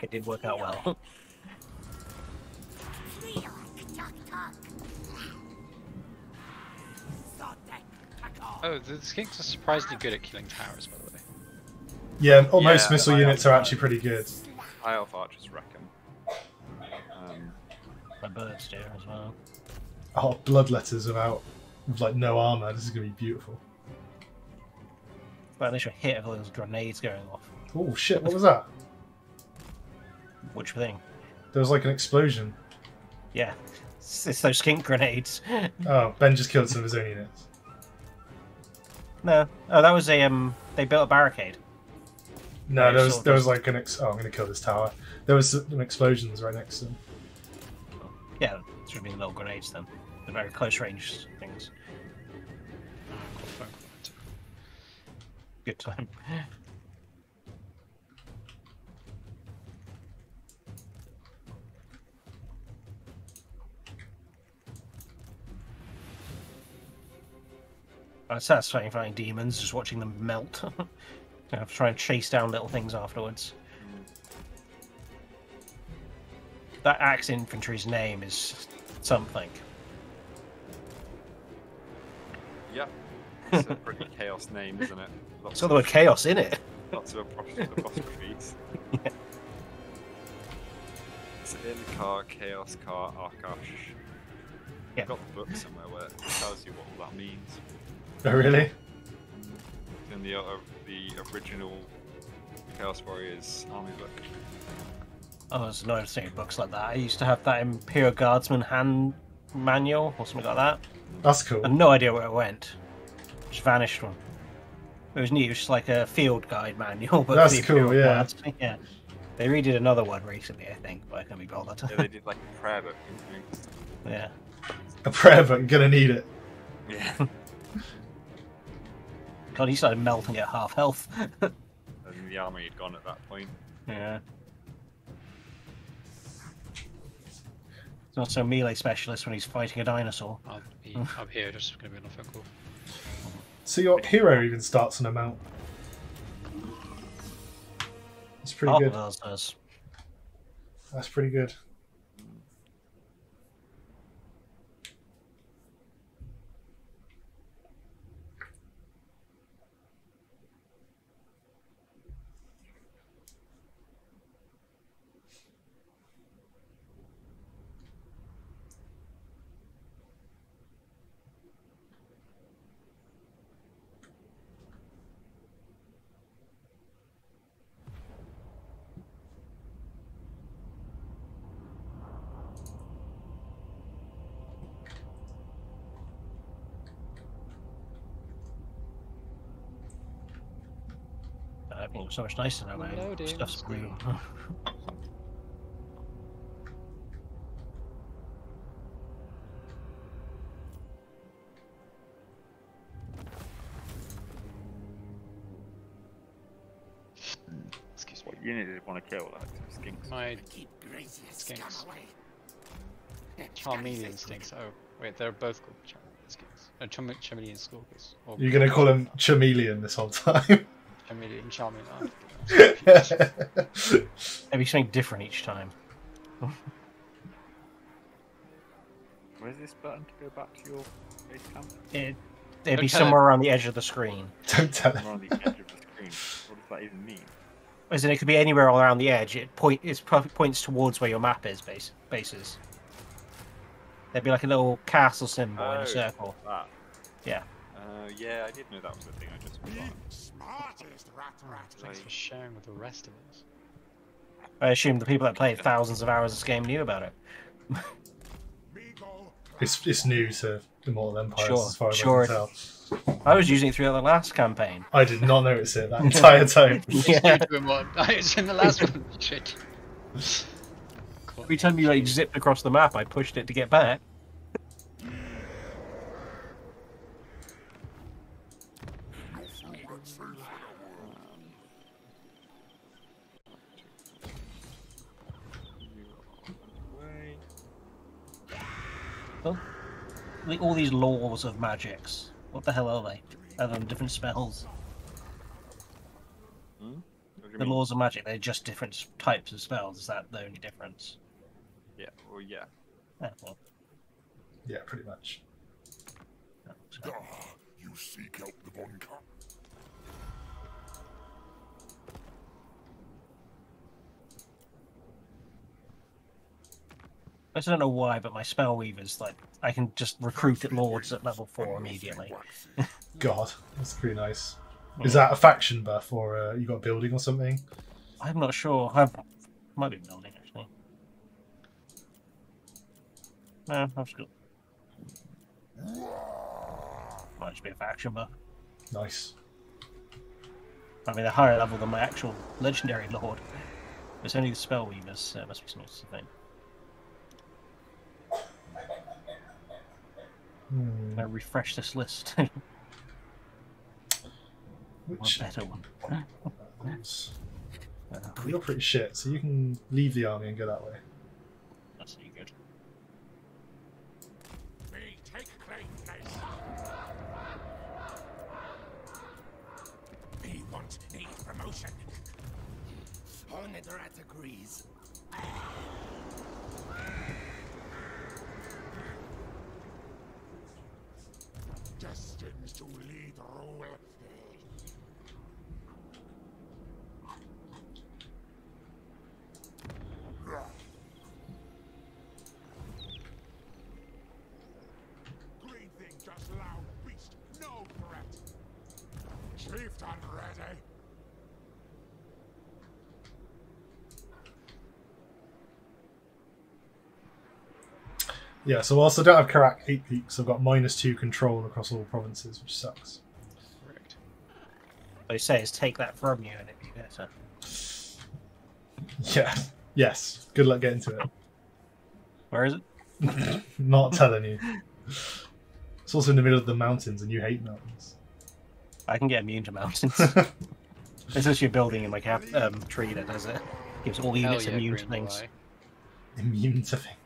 It did work out well. [laughs] Oh, the skinks are surprisingly good at killing towers, by the way. yeah. Or most Yeah, missile units have are that. actually pretty good. High Elf Archers reckon. Um, My birds do as well. Oh, bloodletters without with like no armor. This is gonna be beautiful. But initial hit of all those grenades going off. Oh shit! What was that? Which thing? There was like an explosion. Yeah, it's, [laughs] it's those skink grenades. Oh, Ben just killed some of his own units. No, oh, that was a um. They built a barricade. No, there was there was like an ex- oh, I'm gonna kill this tower. There was some explosions right next to them. Yeah, should have been little grenades then. The very close range things. Good time. [laughs] Uh, satisfying fighting demons, just watching them melt. [laughs] I have to try and chase down little things afterwards. That axe infantry's name is something. yeah, it's a pretty [laughs] chaos name, isn't it? Lots It's got the word chaos in it. Lots of apostrophes. Yeah. [laughs] It's in car, chaos car, Arkash. Yeah. I've got the book somewhere where it tells you what all that means. Oh really? In the uh, the original Chaos Warriors army book. Oh, there's no seeing books like that. I used to have that Imperial Guardsman hand manual or something like that. That's cool. I had no idea where it went. Just vanished one. It was new, It was just like a field guide manual. [laughs] But for That's cool, yeah. Guards. Yeah. They redid another one recently, I think, but I can't be bothered. Yeah, they did like a prayer book. [laughs] yeah. A prayer book. Gonna need it. Yeah. [laughs] God, he started melting at half health. and the army had gone at that point. yeah. Not so melee specialist when he's fighting a dinosaur. I'll be up here, just gonna be on a phone call. So your hero even starts on a mount. That's pretty Half good. of. That's pretty good. Uh, Everything looks so much nicer now, mate. Loading Stuff's screen. [laughs] Excuse me. What unit did you want to kill? Like skinks. My Keep greasy Skinks. scum away. Charmeleon stinks. Oh, wait, they're both called Charmeleon skinks. No, Charm- Charmeleon stalkers. You're gonna call him Chameleon this whole [laughs] time. Charmeleon, Charmeleon. oh, Maybe something different each time. [laughs] Where's this button to go back to your base camp? It, it'd Don't be tell him. somewhere around the edge of the screen. [laughs] Don't tell We're him. on the edge of the screen. What does that even mean? As in, it could be anywhere all around the edge. It point it points towards where your map is. Base bases. There'd be like a little castle symbol in Oh. a circle. That. Yeah. Uh, yeah, I did know that was the thing. I just forgot. Smartest rat rat. Thanks for sharing with the rest of us. I assume the people that played thousands of hours of this game knew about it. Beagle. It's it's new to Immortal Empires Sure, as far as sure. I can tell. I was using it throughout the last campaign. I did not notice it that [laughs] entire time. Yeah. It's new to him [laughs] one. It's in the last one. [laughs] Shit. Every time you like zipped across the map, I pushed it to get back. Like, all these lores of magics. What the hell are they? Other than different spells. Hmm? What do you The mean? lores of magic, they're just different types of spells. Is that the only difference? Yeah, well, yeah. Yeah, well, Yeah, pretty much. so- Ah, you seek out the Von I don't know why, but my spell weavers like I can just recruit at lords at level four immediately. [laughs] God, that's pretty nice. Is that a faction buff or uh, you got a building or something? I'm not sure. I might be building actually. No, I've just got. Might just be a faction buff. Nice. I mean, they're higher level than my actual legendary lord. It's only the spell weavers, so it must be some sort of thing. Hmm, I refresh this list. [laughs] One Which better one. ones? You're pretty shit, so you can leave the army and go that way. That's really good. Me take claim place. Me want need promotion. Only the rat agrees. Destined to lead rule. Green thing just loud beast, no threat. Chieftain ready. Yeah, so whilst I don't have Karak 8 peaks, I've got minus 2 control across all provinces, which sucks. Correct. They say is take that from you and it'd be better. [laughs] Yeah, yes. Good luck getting to it. Where is it? [laughs] Not telling you. It's also in the middle of the mountains, and you hate mountains. I can get immune to mountains. [laughs] It's just you're building in my a um, tree that does it. Gives all units yeah, immune to things. boy. Immune to things.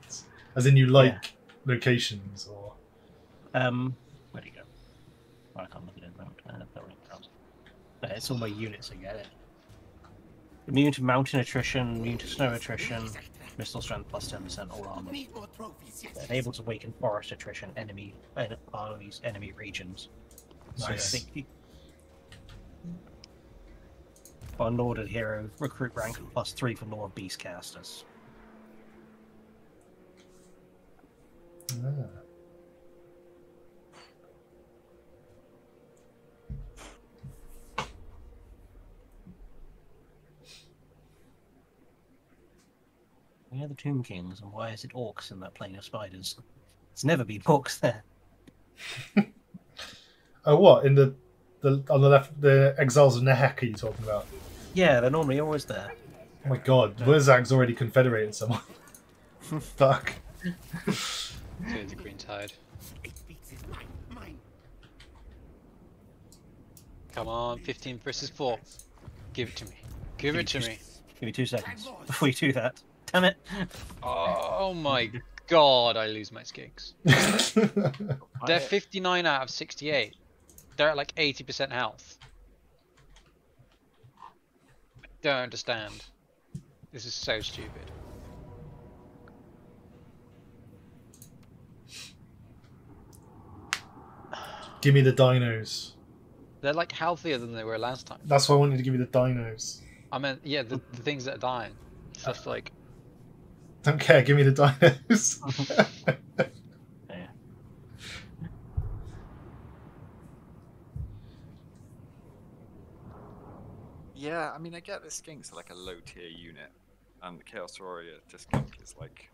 As in, you like locations or Um, where'd he go? Oh, I can't look at it. building grounds. Uh, it's all my units I get it. Immune to mountain attrition, immune to snow attrition, missile strength plus 10%, all armor. Need more yes. Able to weaken forest attrition, enemy en- armies, enemy regions. So Nice. I think. Unlorded hero, recruit rank plus 3 for Lore of Beastcasters. Ah. Where are the Tomb Kings, and why is it orcs in that plane of spiders? It's never been orcs there. [laughs] Oh, what in the the on the left the exiles of Nehek are you talking about? Yeah, they're normally always there. Oh my god, Wurrzag's already confederated someone. [laughs] Fuck. [laughs] Clear the green tide. It beats is mine, mine. Come on, 15 versus 4. Give it to me. Give it to me. Give me two seconds before you do that. Damn it! Oh my god, I lose my skinks. [laughs] They're 59 out of 68. They're at like 80% health. I don't understand. This is so stupid. Give me the dinos. They're like healthier than they were last time. That's why I wanted to give you the dinos. I mean, yeah, the, the things that are dying. Uh, it's just like, Don't care, give me the dinos. [laughs] Yeah. Yeah, I mean, I get the skinks are like a low tier unit, and the Chaos Warrior to skink is like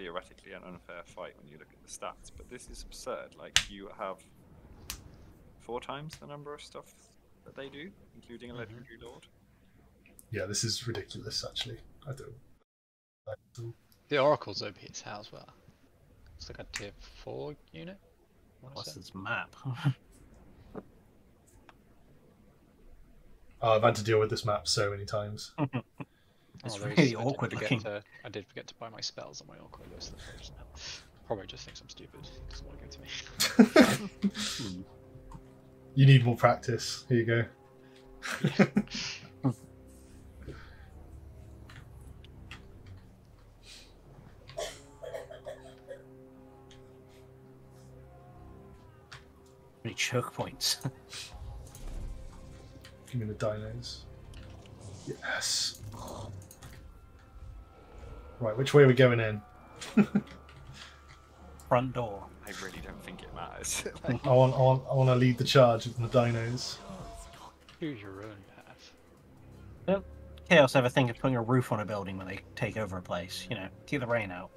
theoretically an unfair fight when you look at the stats. But this is absurd. Like you have four times the number of stuff that they do, including a mm-hmm. legendary lord. yeah, this is ridiculous. Actually, I don't. I don't- the Oracle's OP as hell as well. It's like a tier 4 unit. What is What's this map? Oh, [laughs] I've had to deal with this map so many times. [laughs] It's Oh, really I did awkward forget looking. To, I did forget to buy my spells on my Oracle list. just now. Probably just thinks I'm stupid. Doesn't want to give it to me. [laughs] you need more practice. Here you go. [laughs] Really choke points. Give me the dinos. Yes. Right, which way are we going in? [laughs] Front door. I really don't think it matters. like, [laughs] I want, I want, I want to lead the charge with the dinos. Here's your own path. Chaos ever think of putting a roof on a building when they take over a place? You know, keep the rain out.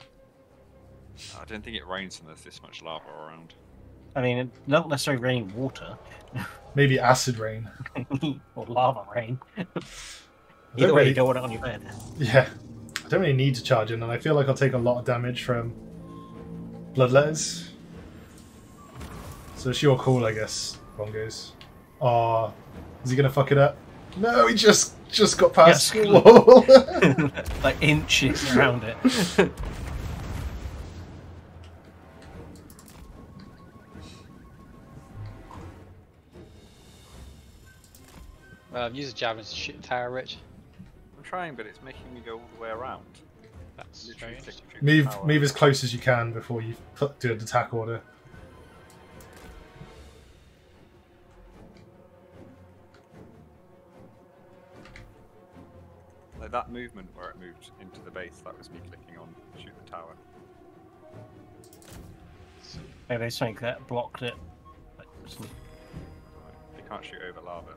I don't think it rains when there's this much lava around. I mean, it not necessarily raining water [laughs] Maybe acid rain. or lava rain. I Either don't way, really- you don't want it on your bed. Yeah, I don't really need to charge in, and I feel like I'll take a lot of damage from bloodletters. So it's your call, I guess. Bongos. Ah, is he gonna fuck it up? No, he just just got past Yes. the wall. [laughs] [laughs] like inches around it. Um, use the javelins to shoot the tower, Rich. I'm trying, but it's making me go all the way around. That's Literally very flick interesting. through the move tower. move as close as you can before you put, do an attack order. Like that movement where it moved into the base, that was me clicking on shoot the tower. Maybe there's something that blocked it. Like. They can't shoot over lava.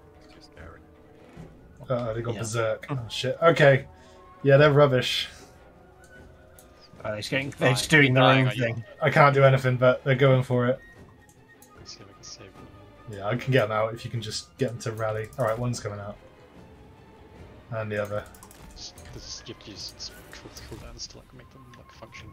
It's too scary. Uh, they got Yeah. berserk. Oh shit. Okay. Yeah, they're rubbish. They're, just getting, they're just doing their Relying own thing. I can't do anything, but they're going for it. Let's see if I can save them. Yeah, I can get them out if you can just get them to rally. All right, one's coming out, and the other. Just- This you have to use s- truth cooldowns to like make them like function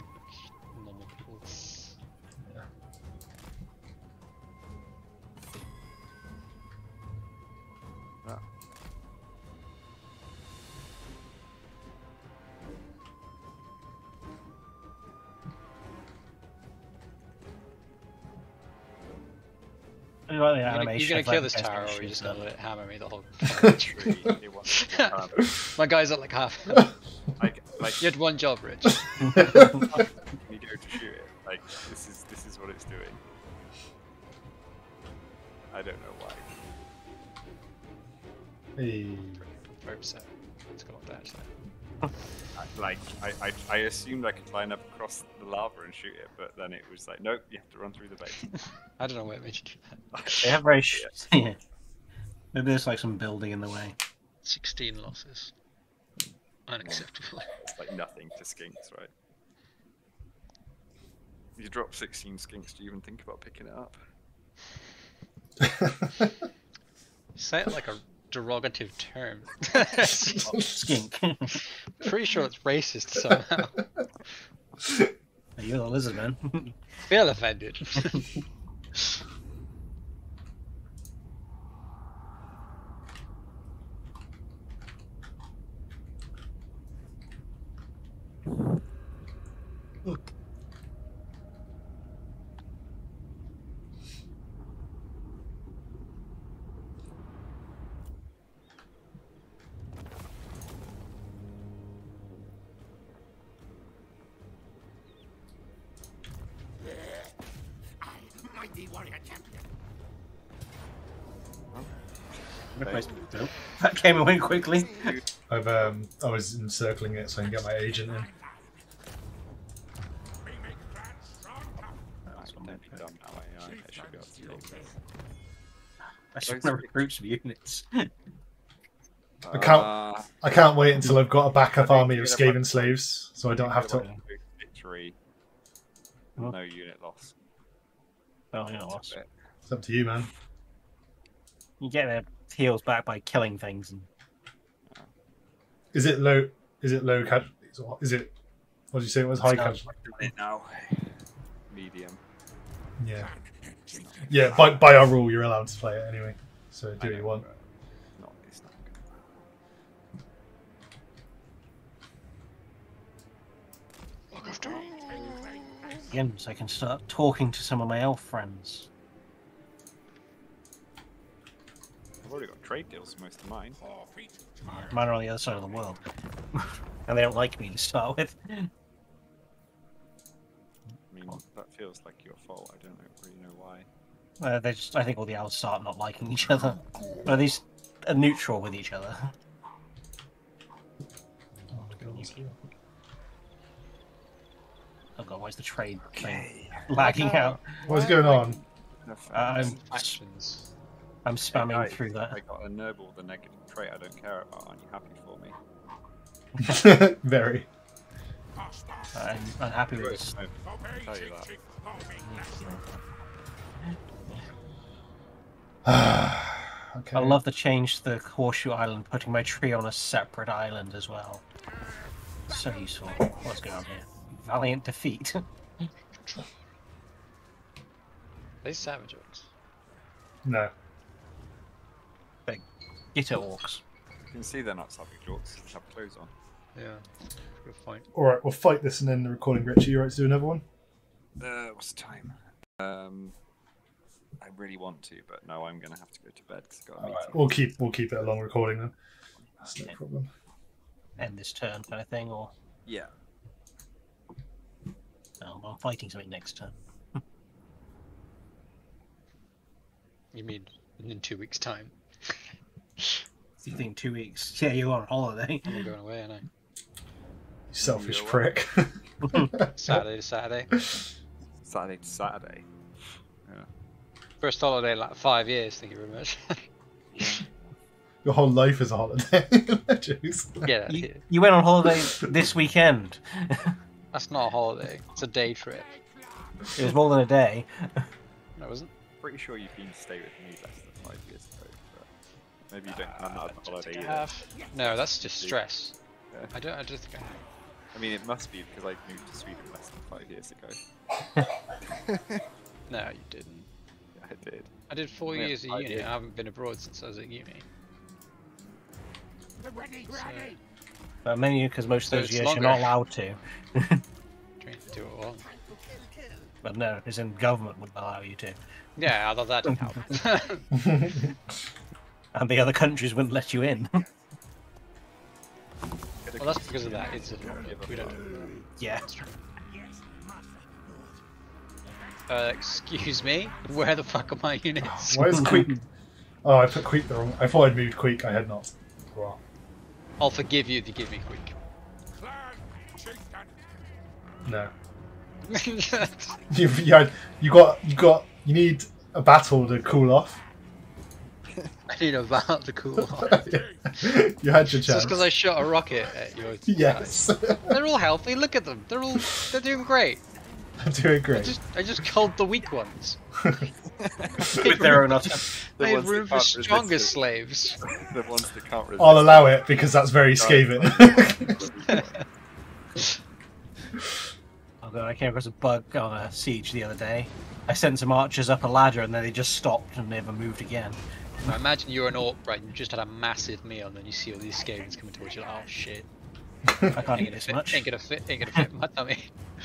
We like the You're gonna, animation. you're gonna kill this the guys tower, or getting are just gonna let it hammer me the whole [laughs] Tree, it wants to come. My guy's are like half. [laughs] like, like You had one job, Rich. [laughs] you go to shoot it. Like this is this is what it's doing. I don't know why. Hey. Rope set. It's got that. So. I, like I, I I assumed I could line up across the lava and shoot it, but then it was like, nope, you have to run through the base. [laughs] I don't know where it made you do that. [laughs] They have very. Sh- [laughs] yeah. Maybe there's like some building in the way. 16 losses. Unacceptable. It's like nothing to skinks, right? You drop 16 skinks, do you even think about picking it up? Say it like a derogative term. Skink. Pretty sure it's racist [laughs] somehow. You're the lizard man. [laughs] Feel offended. I, [laughs] came and went quickly. I've um, I was encircling it so I can get my agent in. We make plans strong. Don't be dumb now, I, I should be able to take this. I just want to recruit some units. I can't- Uh, I can't wait until I've got a backup army of gonna Skaven slaves, so I don't have to. Victory. No unit loss. Oh, you know what? It's up to you, man. You get their heals back by killing things. And Is it low? Is it low casualties? Or is it? What did you say? It was high casualties. now. Medium. Yeah. Yeah. By by our rule, you're allowed to play it anyway. So do what you want. but it's not good. again, so I can start talking to some of my elf friends. I've already got trade deals for most of mine. Four feet to our Mine are on the other side of the world. [laughs] and they don't like me to start with. I mean, that feels like your fault. I don't really know why. Uh, they just, I think all the elves start not liking each other. Or at least are neutral with each other. Oh god, where's the trade thing lagging out? What's going on? No I'm, thanks. Actions. I'm spamming Hey, through that. I got a noble, the negative trait I don't care about. Aren't you happy for me? [laughs] Very. I'm unhappy with this. No, Obey, tell you that. Chief. Obey, master. okay. I love the change to the Horseshoe Island, putting my tree on a separate island as well. So useful. What's going on here? Valiant defeat. They savage orcs. No. Get it, orcs. You can see they're not savage orcs. They have clothes on. Yeah. Good point. All right, we'll fight this and end the recording. Richie, you all right to do another one? Uh, what's the time? Um, I really want to, but no, I'm gonna have to go to bed because I've got a All meeting. right, we'll keep we'll keep it a long recording then. That's no problem. End this turn kind of thing, or Yeah. oh, well, I'm fighting something next turn. [laughs] You mean in two weeks' time? You think two weeks? Yeah, you're on holiday. I'm going away, and I You selfish you're prick. [laughs] Saturday to Saturday. Saturday to Saturday. Yeah. First holiday in like five years. Thank you very much. [laughs] Your whole life is a holiday. [laughs] Jeez. Get You, you went on holiday this weekend. That's not a holiday. It's a day trip. It was more than a day. No, it wasn't. Pretty sure you've been to stay with me less than five years ago, but maybe you don't have that I on holiday either. have. No, that's just stress. Yeah. I don't. I don't think I have. I mean, it must be because I moved to Sweden less than five years ago. [laughs] No, you didn't. Yeah, I did. I did four Yeah, years at uni. I haven't been abroad since I was at uni. Ready, ready. But mainly because most So of those it's years you're not allowed to. [laughs] Trying to do it all. But no, as in government wouldn't allow you to. Yeah, although that [laughs] didn't help. And the other countries wouldn't let you in. [laughs] well, that's because of that. It's a, we don't. yeah. Uh, excuse me. [laughs] Where the fuck are my units? Why is Queek? [laughs] Oh, I put Queek the wrong. I thought I'd moved Queek. I had not. Wow. I'll forgive you if you give me Queek. Clan chieftain. No. You, you, had, you got you got you need a battle to cool off. [laughs] I need a vow to cool [laughs] off. you had your chance. Just because I shot a rocket at your Yes, They're all healthy. Look at them. They're all they're doing great. [laughs] I'm doing I great. just I just killed the weak ones. With their own utter. The I have ones that room for can't resist stronger it. slaves. The ones that can't resist. I'll allow it because that's very scathing. Oh Although I came across a bug on a siege the other day. I sent some archers up a ladder and then they just stopped and never moved again. Now imagine you're an orc, right? You just had a massive meal, and then you see all these Skavens coming towards you. Like, oh shit! I can't Ain't eat gonna this fit. much. Ain't gonna fit. Ain't gonna fit my tummy.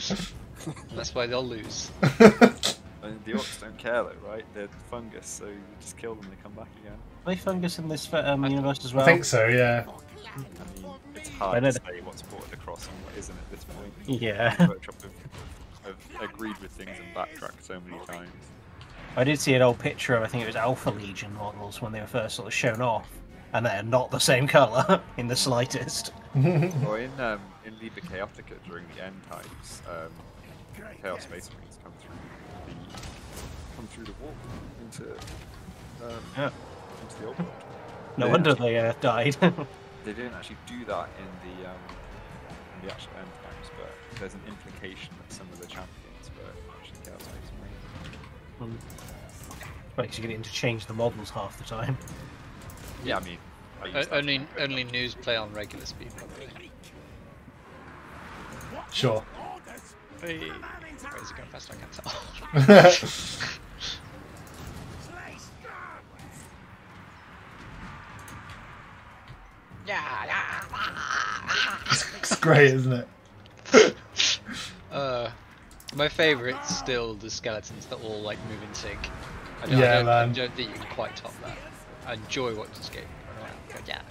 [laughs] That's why they'll lose. [laughs] And the orcs don't care though, right? They're fungus, so you just kill them, they come back again. Are they fungus in this um, universe as well? I think so. Yeah. I mean, it's hard know to that- say what's ported across and what isn't at this point. Yeah. Workshop have, have agreed with things and backtracked so many times. I did see an old picture of I think it was Alpha Legion models when they were first sort of shown off, and they're not the same colour [laughs] in the slightest. [laughs] Or in um, in Liber Chaotica during the end times, um, Chaos Space Marines come through the come through the wall into um, Yeah. into the old world. No Yeah. wonder they uh, died. [laughs] They didn't actually do that in the um, in the actual end times, but there's an implication that some of the champions were actually Chaos Space Marines. Um, Makes you get interchange the models half the time. Yeah, I mean, I use O- that only only news play on regular speed, probably. Sure. Hey. Where is it going faster? I can't tell. [laughs] [laughs] it's great, isn't it? My favourite's still the skeletons that all like move in sync. I don't, Yeah, I don't, I don't think you can quite top that. I enjoy watching Escape run around, yeah,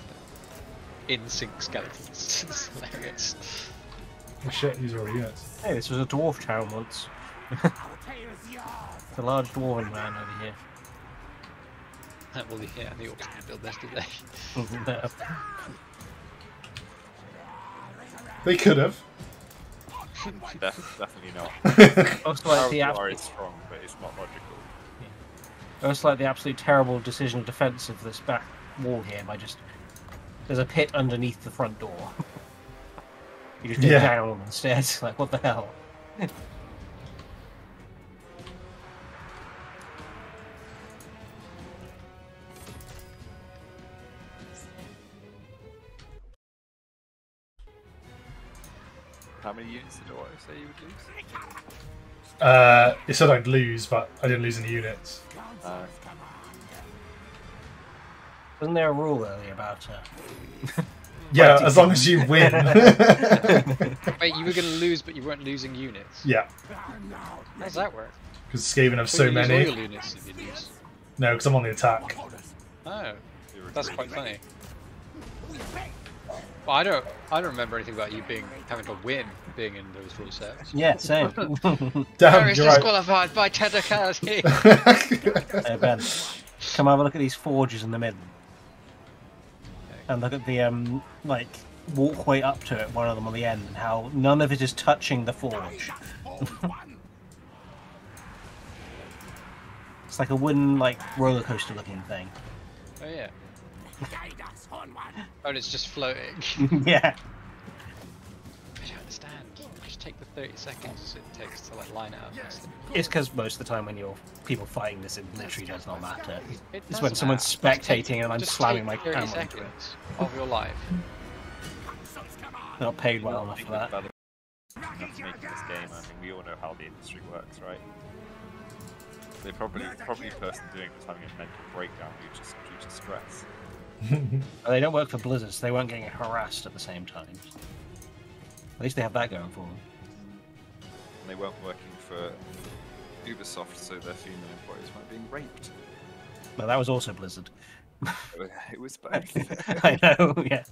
in sync skeletons. [laughs] it's hilarious. Oh shit, these are all units. Hey, this was a dwarf town once. it's [laughs] a large dwarven man over here. well, yeah, the orcs didn't build this, did they? No. They could have. Def- definitely not. [laughs] Also, like the Power is strong, but it's not logical. also like the absolute terrible decision defense of this back wall here by just there's a pit underneath the front door. [laughs] you just dig Yeah. down instead. [laughs] Like what the hell? How many units did I say you would lose? Uh, it said I'd lose, but I didn't lose any units. Uh, Wasn't there a rule earlier about uh, [laughs] Yeah, as long as you win. [laughs] Wait, you were going to lose, but you weren't losing units. yeah, How does that work? because Skaven have so you lose all many. your units if you lose. No, because I'm on the attack. Oh, that's quite funny. Well, I don't, I don't remember anything about you being having to win being in those rule sets. Yeah, same. [laughs] [laughs] Damn, Paris you're right. disqualified by technicality. [laughs] Hey, ben, come have a look at these forges in the middle. And look at the um like walkway up to it, one of them on the end, and how none of it is touching the forge. It's like a wooden like roller coaster looking thing. oh yeah. Oh, and it's just floating. [laughs] [laughs] yeah. I don't understand. I Just take the 30 seconds it takes to like line out. That's the- It's because most of the time when you're people fighting this, it literally does not matter. It It's when someone's matter. Just take- spectating and I'm just slamming my camera into it. seconds of your life. They're not paid well enough for that. developers enough to make this game. I think we all know how the industry works, right? They probably probably the person doing it was having a mental breakdown due to, due to stress. [laughs] They don't work for Blizzard, so they weren't getting harassed at the same time. At least they have that going for them. And they weren't working for Ubisoft, so their female employees weren't being raped. No, that was also Blizzard. [laughs] It was [laughs] both. I know, yeah.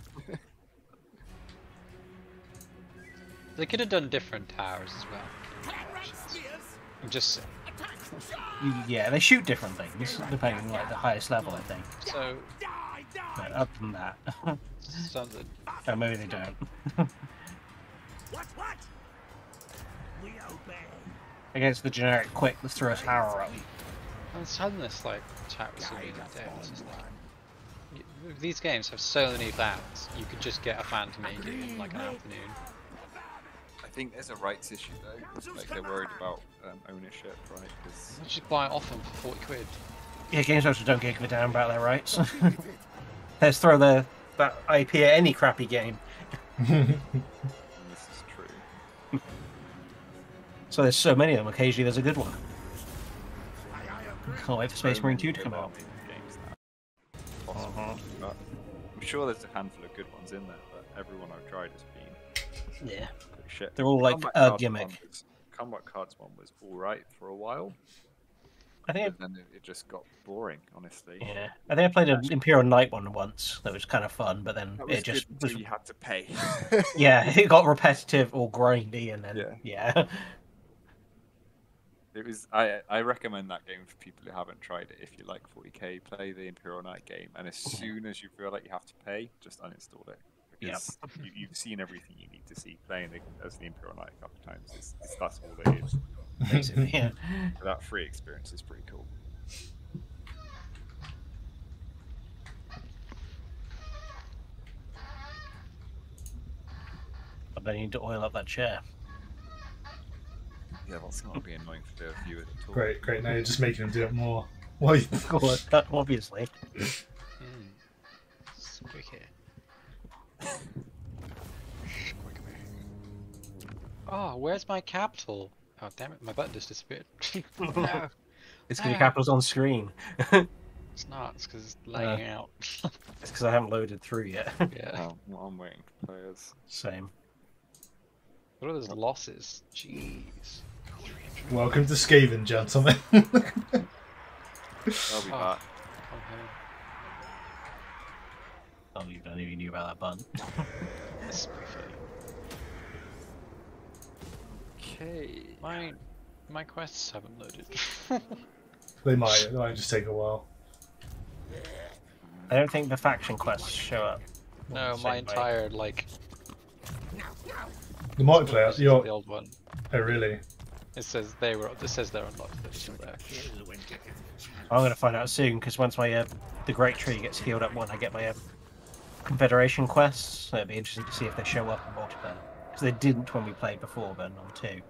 They could have done different towers as well. I'm just saying. Yeah, they shoot different things depending on like the highest level, I think. So, But other than that, something. [laughs] oh, maybe they don't. What? What? We obey. Against the generic quick, let's throw a tower up. And having this like chat with so many day, it's like these games have so many fans. You could just get a fan to make it in like an afternoon. I think there's a rights issue though. Like they're worried about um, ownership, right? Because Let's just buy it off them for forty quid. Yeah, games also don't give a damn about their rights. [laughs] Let's throw the that IP at any crappy game. [laughs] this is true. [laughs] So there's so many of them. Occasionally, there's a good one. I, I agree. Can't wait for Space Marine many 2 to come out. mobile Games now. Possible. But uh-huh. I'm sure there's a handful of good ones in there, but everyone I've tried has been Yeah, shit. they're all like a uh, Cards gimmick. Combat Cards one was alright for a while, I think. but then it, it just got boring, honestly. Yeah, I think I played an Imperial Knight one once. That was kind of fun, but then That was it just good was, you had to pay. [laughs] yeah, it got repetitive or grindy, and then Yeah. yeah, It was. I I recommend that game for people who haven't tried it. If you like 40k, play the Imperial Knight game, and as mm-hmm. soon as you feel like you have to pay, just uninstall it Yep. because you, you've seen everything you need to see. Playing the, as the Imperial Knight a couple of times It's, is that's all it is. Basically, yeah. That free experience is pretty cool. But then you need to oil up that chair. Yeah, that's not be annoying for the viewers at all. Great, great. Now you're just making them do it more. [laughs] Well, Of course, that- obviously. Mm. Squeaky. Oh, where's my capital? Oh damn it, my button just disappeared. no, [laughs] [laughs] It's because your Ah. capital's on screen. [laughs] it's not. It's because it's laying out. It's because I haven't loaded through yet. yeah. Oh, well, I'm waiting for players. Same. What are those losses? Jeez. welcome to Skaven, gentlemen. I'll be Oh. back. Okay. Oh, you don't even knew about that button. This is pretty funny. Okay. My my quests haven't loaded. [laughs] they might. They might just take a while. I don't think the faction quests show up. no, Same my way. entire like The multiplayer. this the old one. oh, really? It says they were. It says they're unlocked. They're still there. I'm gonna find out soon because once my uh, the Great Tree gets healed up, when I get my uh, Confederation quests, so it'd be interesting to see if they show up in multiplayer because they didn't when we played before, but on two.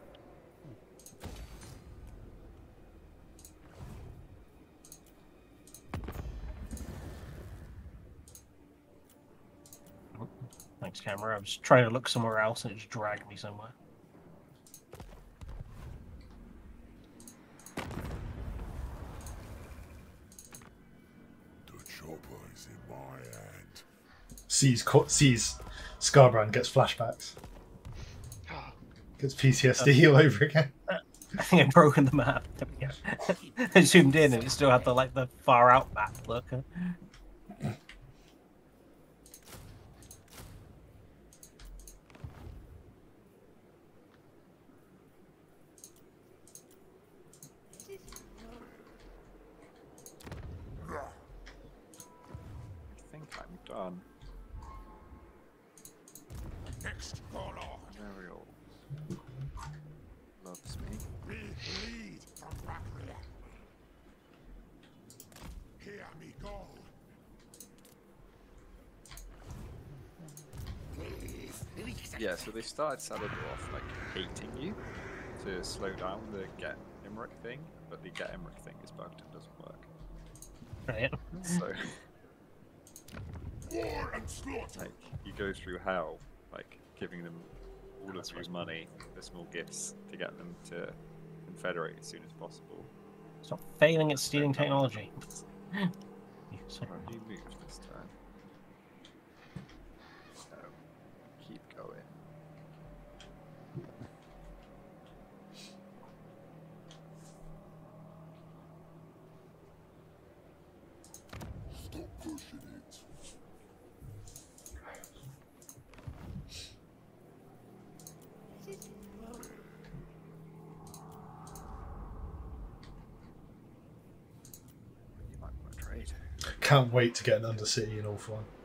Oh, thanks, camera. I was trying to look somewhere else and it just dragged me somewhere. The chopper is in my hand. Sees sees Skarbrand gets flashbacks. Gets PTSD uh, all over again. I think I've broken the map. [laughs] There we go. [laughs] I zoomed in and it still had the like the far out map look. I think I'm done. Next caller. Oh, Ariel loves me. We lead from Bakria. Hear me go. Yeah, so they started Caledor off like hating you to slow down the get Imrik thing, but the get Imrik thing is bugged and doesn't work. Right. So [laughs] War and slaughter. like you go through hell, like giving them all of your money, the small gifts to get them to confederate as soon as possible. Stop failing at stealing technology. [laughs] You Right, you move this turn. So keep going. You might want to trade. Can't wait to get an Undercity in All-For-One. What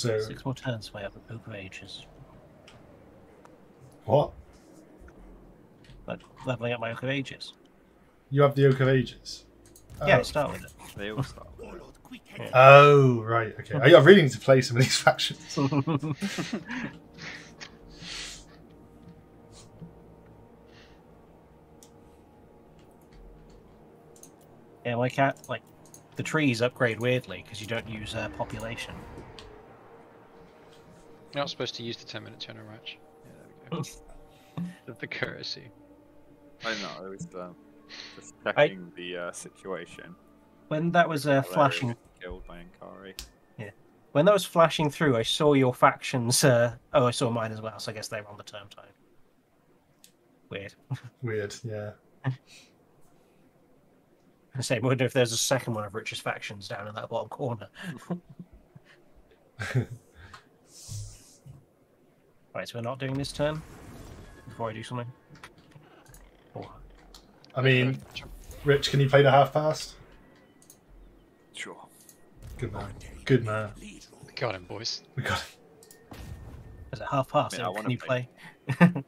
So Six more turns to my up Oak of Ages. what? Like leveling up my Oak of Ages. You have the Oak of Ages. Yeah, Oh. start with it. They all start. with it. Warlord. Oh right, okay. I, I really need to play some of these [laughs] factions. [laughs] yeah, my cat like the trees upgrade weirdly because you don't use uh, population. You're not supposed to use the 10 minute turn match. Yeah, there we go. [laughs] the, the courtesy. I know. I was um, just checking the uh, situation. When that was uh, flashing, Killed by Ankari. when that was flashing through, I saw your factions. Uh... Oh, I saw mine as well. So I guess they were on the term time. Weird. [laughs] Weird, yeah. I say, I wonder if there's a second one of Rich's factions down in that bottom corner. [laughs] right, so we're not doing this turn before I do something. Oh, I mean, Rich, can you play the half past? Sure. Good man. Good man. We got him, boys. We got him. is it half past? Yeah, I and can you play. play?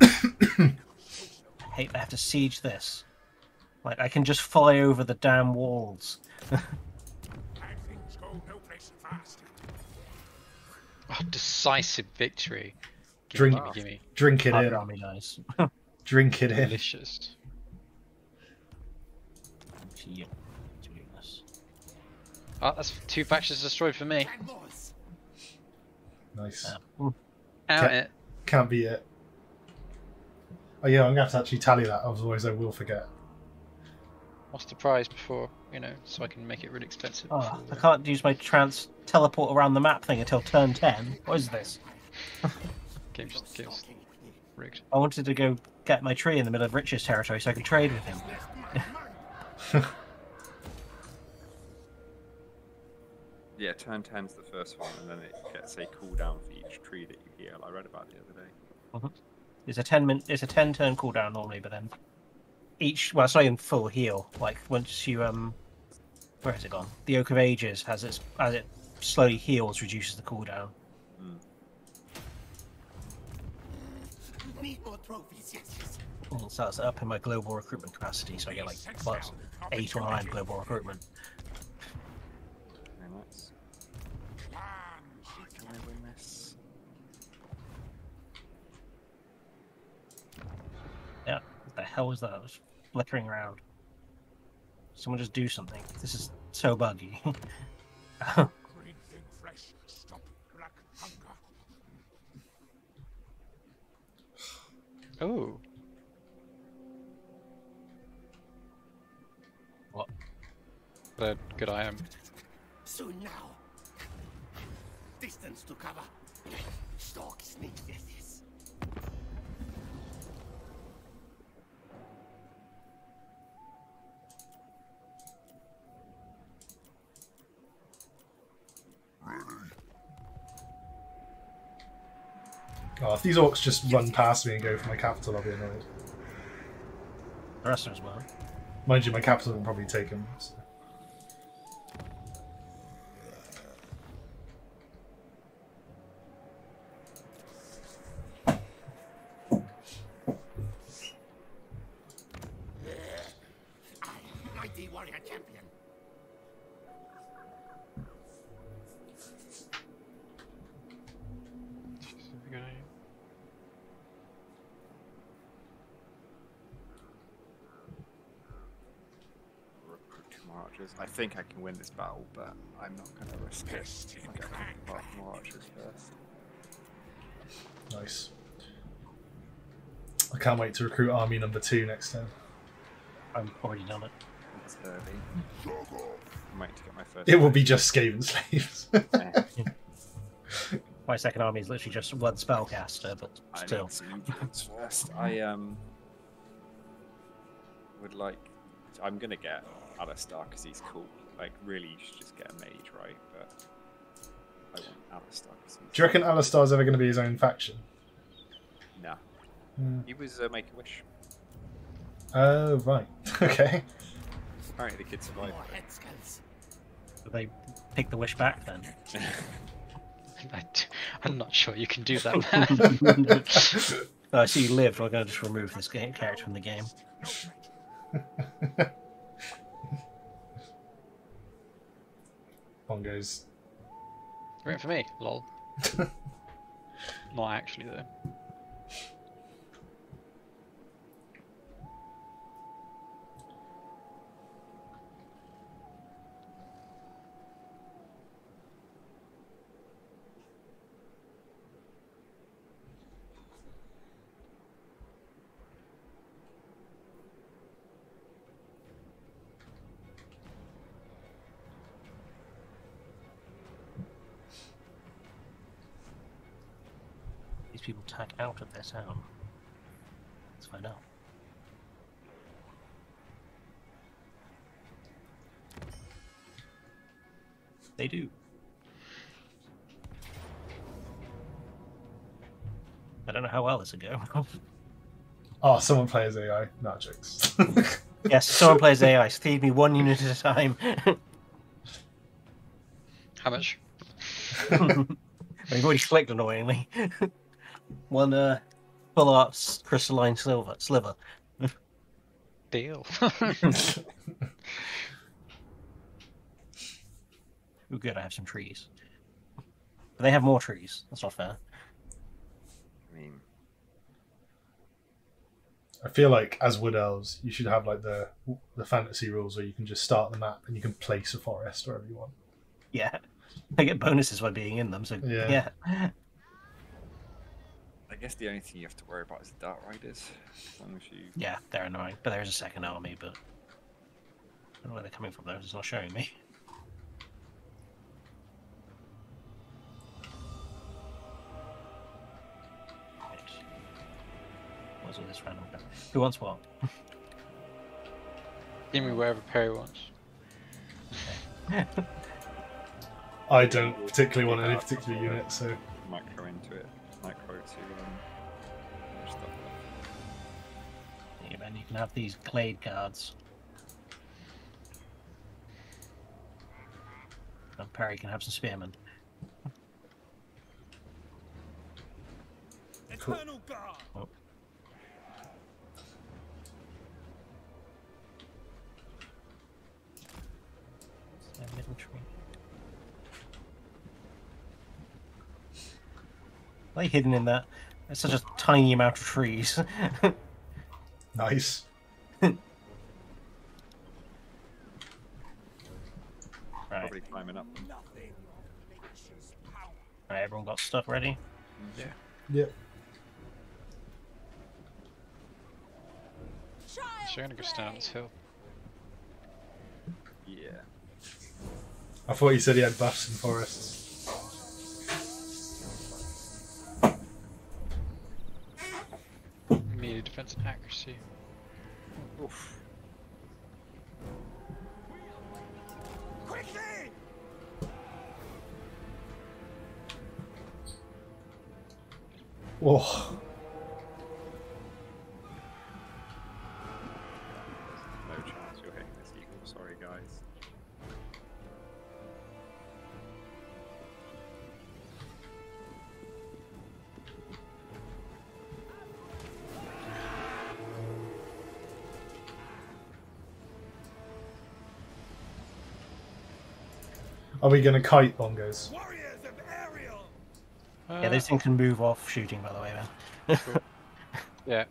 [coughs] I hate I have to siege this. Like I can just fly over the damn walls. [laughs] Oh, decisive victory. Drink- Gimme, gimme, gimme. drink it Half in. your army dies. Drink it in. Delicious. Yeah. Oh, that's two factions destroyed for me. Nice. Yeah. Out Okay. it. Can't be it. Oh yeah, I'm gonna have to actually tally that, otherwise I will forget. What's the prize before, you know, so I can make it really expensive. Oh, before, I can't use my trans teleport around the map thing until turn ten. What is this? [laughs] Game just game's rigged. I wanted to go get my tree in the middle of Rich's territory so I could trade with him. [laughs] Yeah, turn 10's the first one, and then it gets a cooldown for each tree that you heal. I read about it the other day. Mm-hmm. It's a ten min. It's a ten turn cooldown normally, but then each well, it's not even full heal. Like once you um, where has it gone? The Oak of Ages has its as it slowly heals, reduces the cooldown. Need more trophies, yes, yes. And it starts up in my global recruitment capacity, so I get like plus eight or nine global recruitment. Very nice. Can I win this? Yeah, what the hell was that? It was flickering around. Someone just do something. This is so buggy. [laughs] Green thing fresh. Stop black hunger. Oh. What? What a good item. Soon now. Distance to cover. Stalk sneak this is. Oh, if these orcs just run past me and go for my capital, I'll be annoyed. the rest of us will. Mind you, my capital will probably take them. So. I, mighty warrior champion. archers. I think I can win this battle, but I'm not going to risk it. Pest I'm getting clank. apart more archers first. Nice. I can't wait to recruit army number two next time. I've already done it. It's early. I'm waiting to get my first. It will be just Skaven slaves. [laughs] My second army is literally just one spellcaster, but I still. need some influence first. I um would like. I'm gonna get Alistar because he's cool. Like, really, you should just get a mage, right? But I want Alistar because. Do you reckon Alistar's ever going to be his own faction? Nah. Hmm. He was uh, Make a Wish. Oh, right. [laughs] Okay. Apparently, the kid survived. More head skulls. Do they pick the wish back then? [laughs] I'm not sure you can do that, [laughs] man. I see you lived. I'm going to just remove this character from the game. Bongos. Waiting for me, lol. [laughs] Not actually though. These people tag out of their town. Let's find out. They do. I don't know how well this will go. [laughs] Oh, someone plays AI. Not jokes. [laughs] yes, someone plays AI. so Feed me one unit at a time. How much? [laughs] We've already clicked annoyingly. One uh, full art crystalline silver sliver. Deal. [laughs] Ooh, good, I have some trees. But they have more trees. That's not fair. I mean, I feel like as wood elves, you should have like the the fantasy rules where you can just start the map and you can place a forest wherever you want. Yeah. [laughs] I get bonuses by being in them, so Yeah. yeah. I guess the only thing you have to worry about is the Dark Riders. As long as you. Yeah, they're annoying. But there is a second army, but I don't know where they're coming from though, it's not showing me. Right. What's all this random crap? Who wants what? [laughs] Give me wherever Perry wants. [laughs] I don't particularly want any particular unit, so Micro into it. Micro to um, push stuff up. Yeah, man, you can have these Glade Guard. And Perry can have some spearmen. Eternal guard. Yeah, middle tree. Are they hidden in that? It's such a tiny amount of trees. [laughs] nice. right. Probably climbing up. them. Nothing. Nature's power. right, everyone got stuff ready. Yeah. Yep. So I'm gonna go stand on this hill. Yeah. I thought you said he had buffs and forests. Melee defense and accuracy. Oof. Quickly! Oh, are we going to kite bongos? Warriors of Ariel! Yeah, this thing can move off shooting, by the way, man. [laughs] Yeah.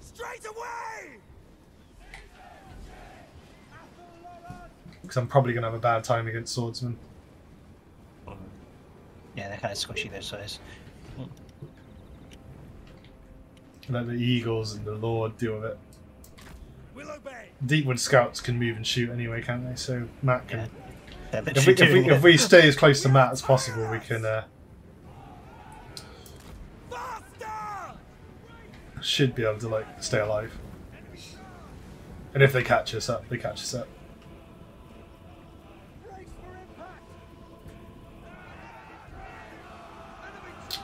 Straight away! because I'm probably going to have a bad time against swordsmen. Yeah, they're kind of squishy those size. Let the eagles and the lord deal with it. We'll obey. Deepwood scouts can move and shoot anyway, can't they? So Matt can. Yeah. If we, if, we, if we stay as close to Matt as possible, we can. Uh, should be able to like stay alive. And if they catch us up, they catch us up. Brace for impact. Enemy brace.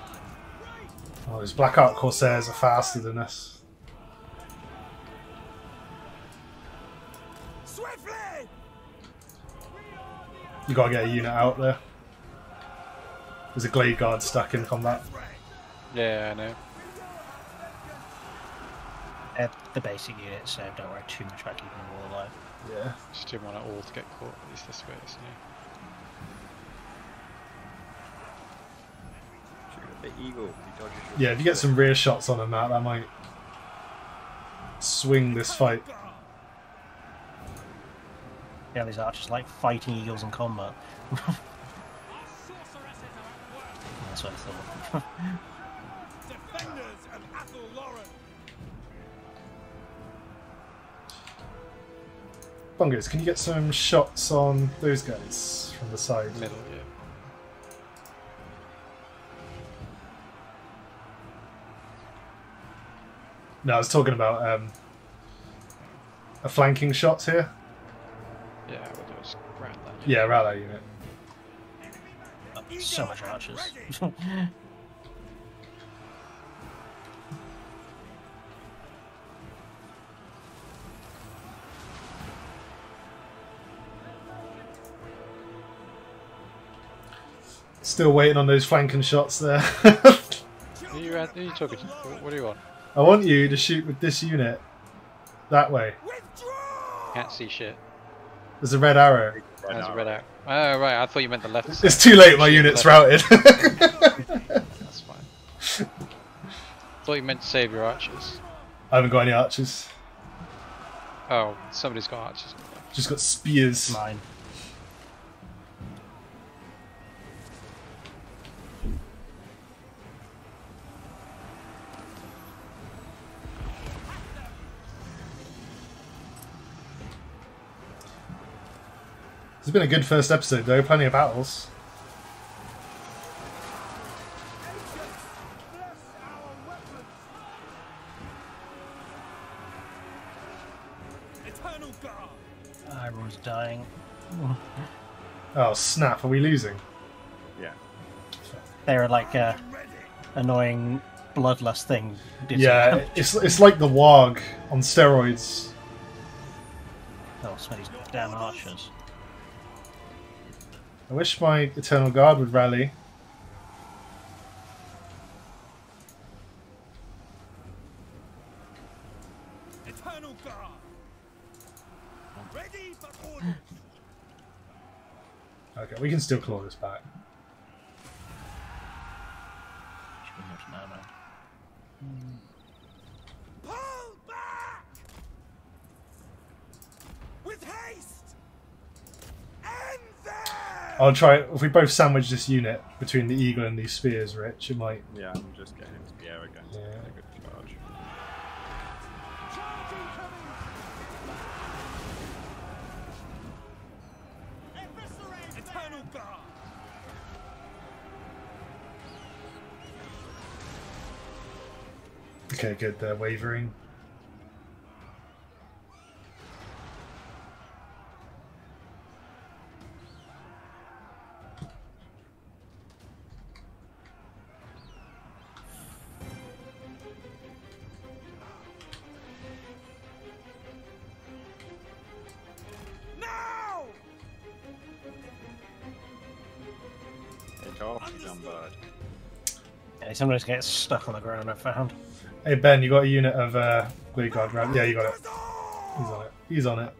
Oh, those Black Ark Corsairs are faster than us. You gotta get a unit out there. There's a Glade Guard stuck in combat. Yeah, I know. They're the basic units, so don't worry too much about keeping them all alive. Yeah. Just didn't want it all to get caught. At least this way, isn't it? The eagle. He dodges your Yeah, if you get some rear shots on him, Matt, that might swing this fight. Yeah, these archers like fighting eagles in combat. [laughs] That's what I thought. Defenders of Athel Loren. Bungers, can you get some shots on those guys from the side? Middle, yeah. No, I was talking about um, a flanking shots here. Yeah, we'll just grab that. Yeah, around that unit. so much archers. [laughs] Still waiting on those flanking shots there. Who you, who you talking to? What what do you want? I want you to shoot with this unit that way. Withdraw! Can't see shit. There's a red arrow. There's a red out. Oh, right. I thought you meant the left side. It's too late. My unit's routed. That's fine. [laughs] thought you meant to save your archers. I haven't got any archers. Oh, somebody's got archers. Just got spears. Mine. It's been a good first episode though. Plenty of battles. Eternal Guard. Ah, everyone's dying. Oh snap! Are we losing? Yeah. They're like a I'm ready. annoying bloodlust thing. Did Yeah, it's it's like the Warg on steroids. Oh, some of these damn archers. I wish my Eternal Guard would rally. Eternal Guard. [gasps] Ready for orders. Okay, we can still claw this back. Should be much ammo. Pull back! With haste! End them! I'll try. If we both sandwich this unit between the eagle and these spears, Rich, it might. Yeah, I'm just getting into the air again. Yeah. A good charge. Charge incoming! Eviscerate Eternal Guard! Okay, good. They're wavering. Sometimes get stuck on the ground. I found. Hey Ben, you got a unit of uh, Blue Guard, right? Yeah, you got it. He's on it. He's on it.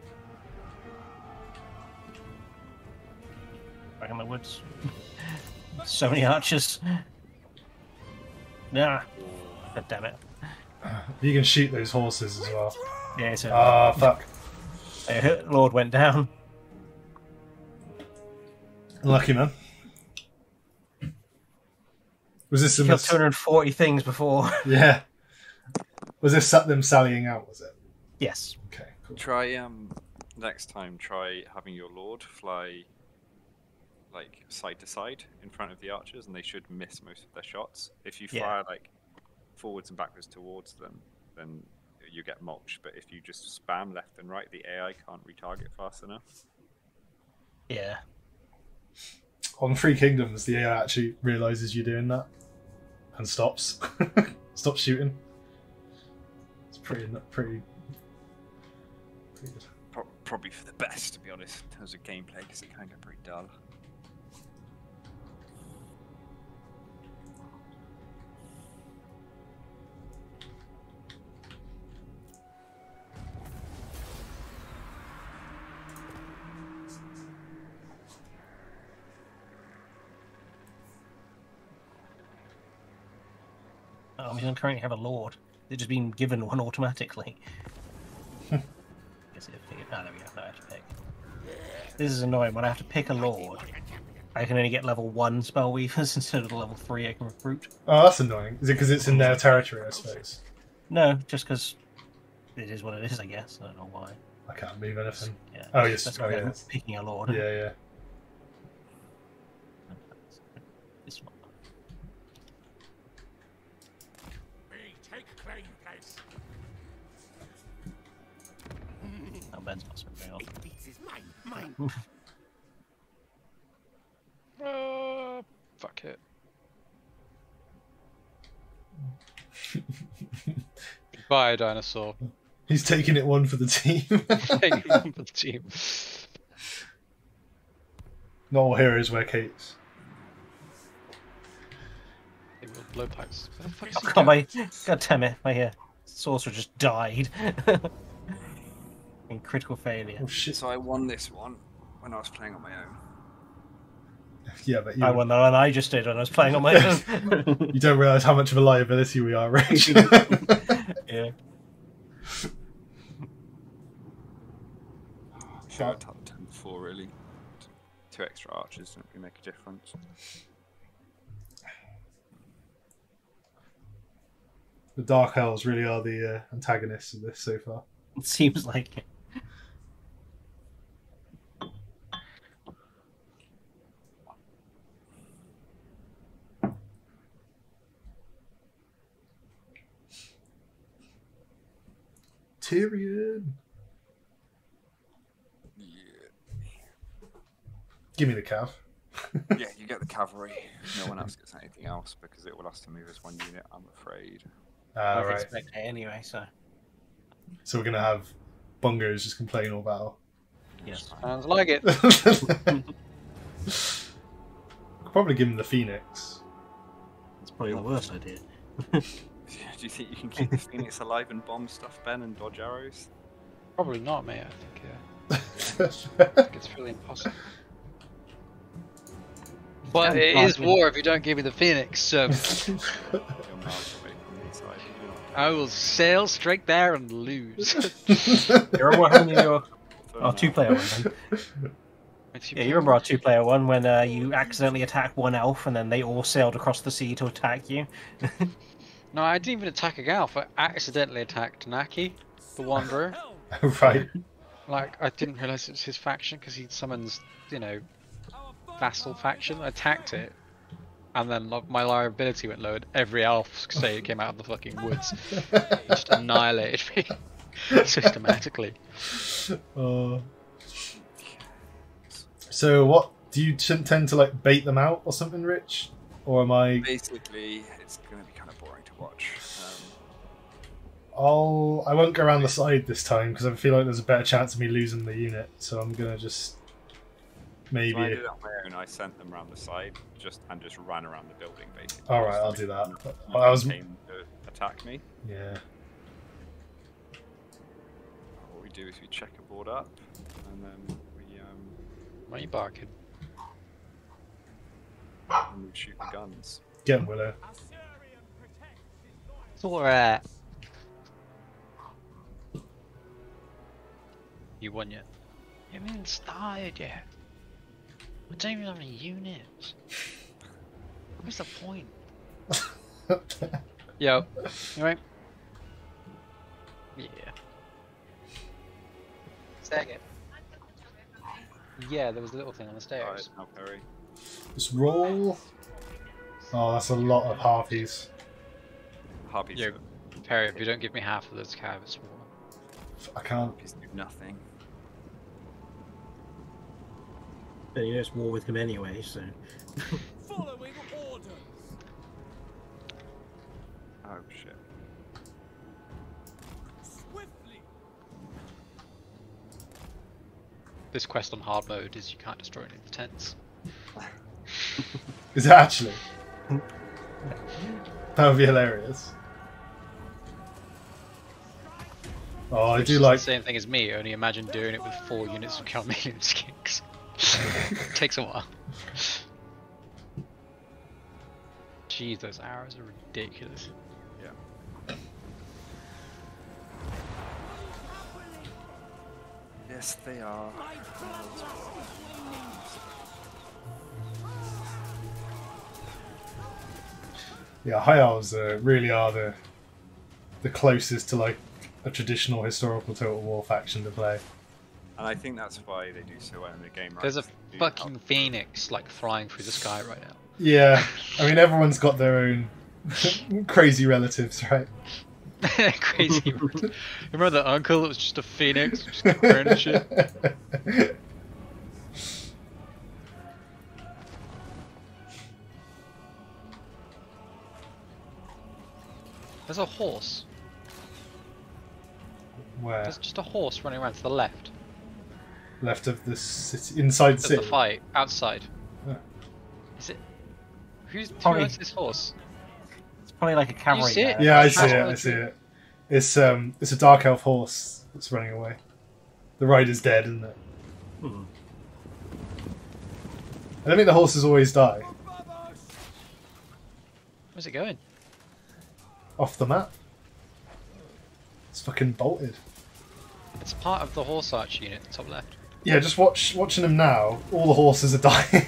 Back in the woods. so many archers. Nah. God damn it. You can shoot those horses as well. Yeah, so Ah, fuck. uh, Lord went down. Lucky man. [laughs] Was this some? Killed 240 things before. Yeah. Was this sa- them sallying out? Was it? yes. Okay. Cool. Try um next time. Try having your lord fly like side to side in front of the archers, and they should miss most of their shots. If you Yeah. fire like forwards and backwards towards them, then you get mulch. But if you just spam left and right, the AI can't retarget fast enough. Yeah. On Three Kingdoms, the AI actually realizes you're doing that and stops. [laughs] stops shooting. It's pretty, pretty, pretty good. Pro- probably for the best, to be honest, in terms of gameplay, because it kind of pretty dull. We don't currently have a lord. They've just been given one automatically. Hmm. Guess if they- oh, there we go. I have to pick. This is annoying. When I have to pick a lord, I can only get level one spell weavers [laughs] instead of the level three I can recruit. Oh, that's annoying. Is it because it's in their territory? I suppose. No, just because it is what it is. I guess I don't know why. I can't move anything. Yeah. Oh, yes. That's Oh, yeah. Picking a lord. Yeah, yeah. [laughs] Uh, fuck it. [laughs] Bye, dinosaur. He's taking it one for the team. [laughs] Take one for the team. Not all heroes wear capes. They will blowpipes. Where the fuck is Oh, he God, going? my God damn it! My uh, sorcerer just died. In critical failure. Oh shit! So I won this one when I was playing on my own. [laughs] Yeah, but you, I won that one. I just did when I was playing on my own. [laughs] you don't realize how much of a liability we are, Rich. [laughs] yeah. Should have top 10 before, really. Two extra archers don't really make a difference. the Dark Elves really are the uh, antagonists of this so far. It seems like it. Tyrion. Yeah. Give me the cav. [laughs] yeah, you get the cavalry. No one else gets anything else because it will have to move as one unit, I'm afraid. Ah, I right. expect it anyway, so So we're gonna have bungos just complain all battle. yes. Sounds like it. Could [laughs] probably give him the Phoenix. That's probably the worst idea. [laughs] [laughs] Do you think you can keep the Phoenix alive and bomb stuff, Ben, and dodge arrows? Probably not, mate. I think yeah. I [laughs] think it's really impossible. [laughs] But it is war if you don't give me the phoenix. So You're miles away from the inside. You do not I will sail straight there and lose. You remember how your confirm oh that. two player one then? Yeah, you remember our two player one when uh, you accidentally attack one elf and then they all sailed across the sea to attack you? No, I didn't even attack a elf. I accidentally attacked Nakai, the Wanderer. [laughs] [laughs] right. Like I didn't realize it was his faction because he summons, you know, vassal faction. I attacked it, and then lo- my liability went low. And every elf say came out of the fucking woods, just annihilated me [laughs] systematically. Uh, so what do you t- tend to like bait them out or something, Rich? Or am I? Basically, it's going watch. Um, I'll I won't go around the side this time because I feel like there's a better chance of me losing the unit. So I'm gonna just so I maybe. did it on my own. I sent them around the side, just and just ran around the building, basically. All right, I'll do that. them But I was- came to attack me. Yeah. What we do is we check a board up, and then we um, Why are you barking? and we shoot the guns. Get 'em, Willow. It's alright. You won yet? You haven't even started yet. I don't even have any units. What's the point? [laughs] Yo, you right? Yeah. Second. Yeah, there was a little thing on the Alright, stairs. now Perry. Just roll. Oh, that's a lot of harpies. Harpies, Yeah. Perry, if you don't give me half of those calves, we'll- I can't. harpies do nothing. But you know it's war with him anyway, so. Following orders. [laughs] Oh shit. Swiftly. this quest on hard mode is you can't destroy any of the tents. [laughs] Is it actually? [laughs] that would be hilarious. Oh, I do like. the same thing as me. Only imagine doing it with four units of Chameleon [laughs] skinks. [laughs] Takes a while. Jeez, those arrows are ridiculous. Yeah. Yes, they are. Yeah, high elves uh, really are the the closest to like a traditional historical total war faction to play. And I think that's why they do so well in the game, right? There's a fucking help- phoenix like flying through the sky right now. Yeah, [laughs] I mean everyone's got their own [laughs] crazy relatives, right? [laughs] Crazy. Remember that uncle that was just a phoenix, just burning shit? There's a horse. Where There's just a horse running around to the left. left of the city, inside Of the city. fight, outside. Yeah. Is it? Who's who owns this horse? It's probably like a cavalry. see it? guy. Yeah, I see it. I I see it. It's um, it's a dark elf horse that's running away. The rider's dead, isn't it? Hmm. I don't think the horses always die Where's it going? Off the map. It's fucking bolted. It's part of the horse arch unit, top left. Yeah, just watch watching them now. All the horses are [laughs] dying.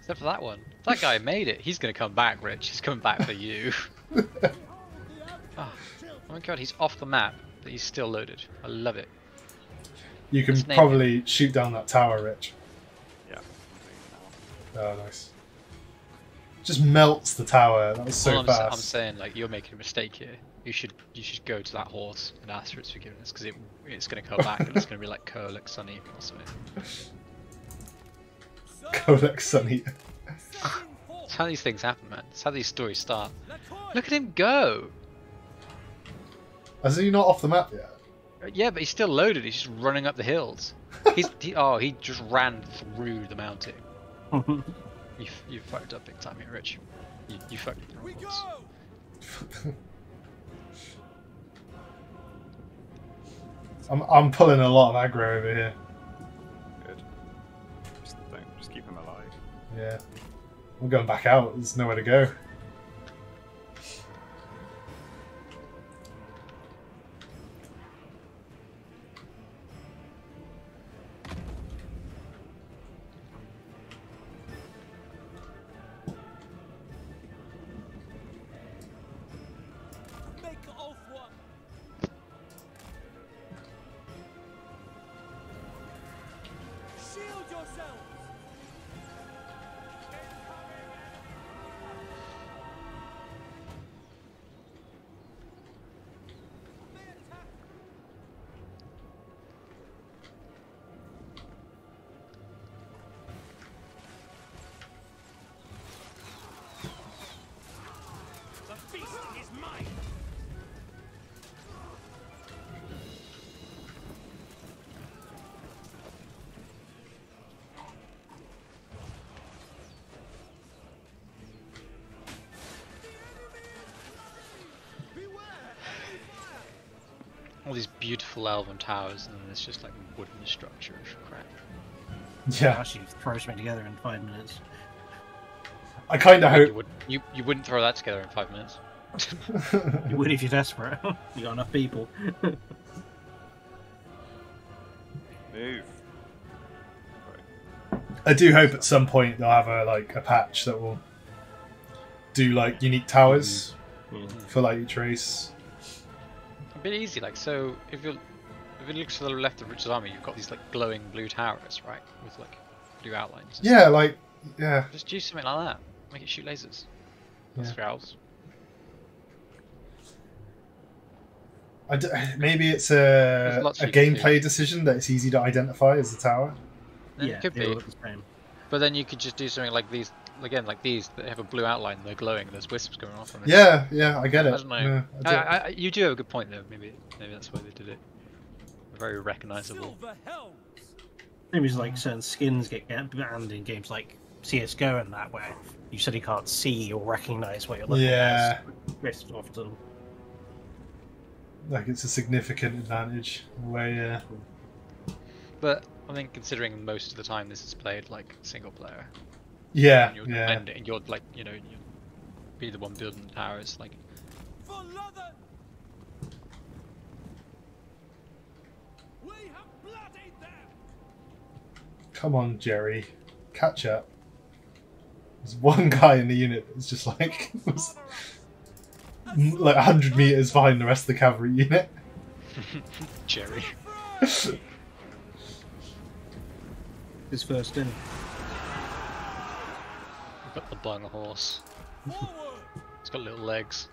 Except for that one. That guy made it. He's gonna come back, Rich. He's coming back for you. [laughs] Ah, oh my god, he's off the map, but he's still loaded. I love it. you can Let's name probably shoot down that tower, Rich. Yeah. Oh, nice. Just melts the tower. That was so All I'm, sa- I'm saying, like, you're making a mistake here. You should you should go to that horse and ask for its forgiveness because it it's gonna come back and it's gonna be like Kurlik Sunny or something. [laughs] Codex Sunny. That's how these things happen, man. That's how these stories start. Look at him go. Is he not off the map yet? Uh, Yeah, but he's still loaded. He's just running up the hills. [laughs] He's he, oh, he just ran through the mountain. [laughs] You f- you fucked up big time here, Rich. You, you fucked up the We wrong go. [laughs] I'm I'm pulling a lot of aggro over here. Good. Just don't. Just keep him alive. Yeah. I'm going back out. There's nowhere to go. All these beautiful elven towers, and then there's just like wooden structure of crap. Yeah. Actually, throw me together in five minutes. I kind of hope You hope. would you you wouldn't throw that together in five minutes. [laughs] You would if you're desperate. [laughs] you got enough people. [laughs] Move. Right. I do hope at some point they'll have a like a patch that will do like unique towers Yeah. for like each race. A bit easy, like so. If you if it looks to the left of Richard's army, you've got these like glowing blue towers, right, with like blue outlines. Yeah, like yeah, Just do something like that. Make it shoot lasers. That's Yeah. three owls. I d- [sighs] maybe it's a, a you do. gameplay decision that it's easy to identify as a tower. Then yeah, it could be. all look the same. But then you could just do something like these, again, like these that have a blue outline. They're glowing. and There's wisps going off. And it's- Yeah, yeah, I get it. I don't know. Yeah, I I, do. I, I- you do have a good point though. Maybe maybe that's why they did it. Very recognizable. Silver helms. Maybe it's like certain skins get get banned in games like CS:GO and that, where you suddenly can't see or recognize what you're looking Yeah. at. It's often. like it's a significant advantage. in a way, yeah. But I think considering most of the time this is played like single player, Yeah, and you're, yeah. and, and you're like you know you'll be the one building the towers. Like For London. We have bloodied them. Come on, Jerry, catch up. There's one guy in the unit that's just like [laughs] was like hundred meters behind the rest of the cavalry unit. [laughs] Jerry. [laughs] His first in. We've got the bung horse. It's got little legs.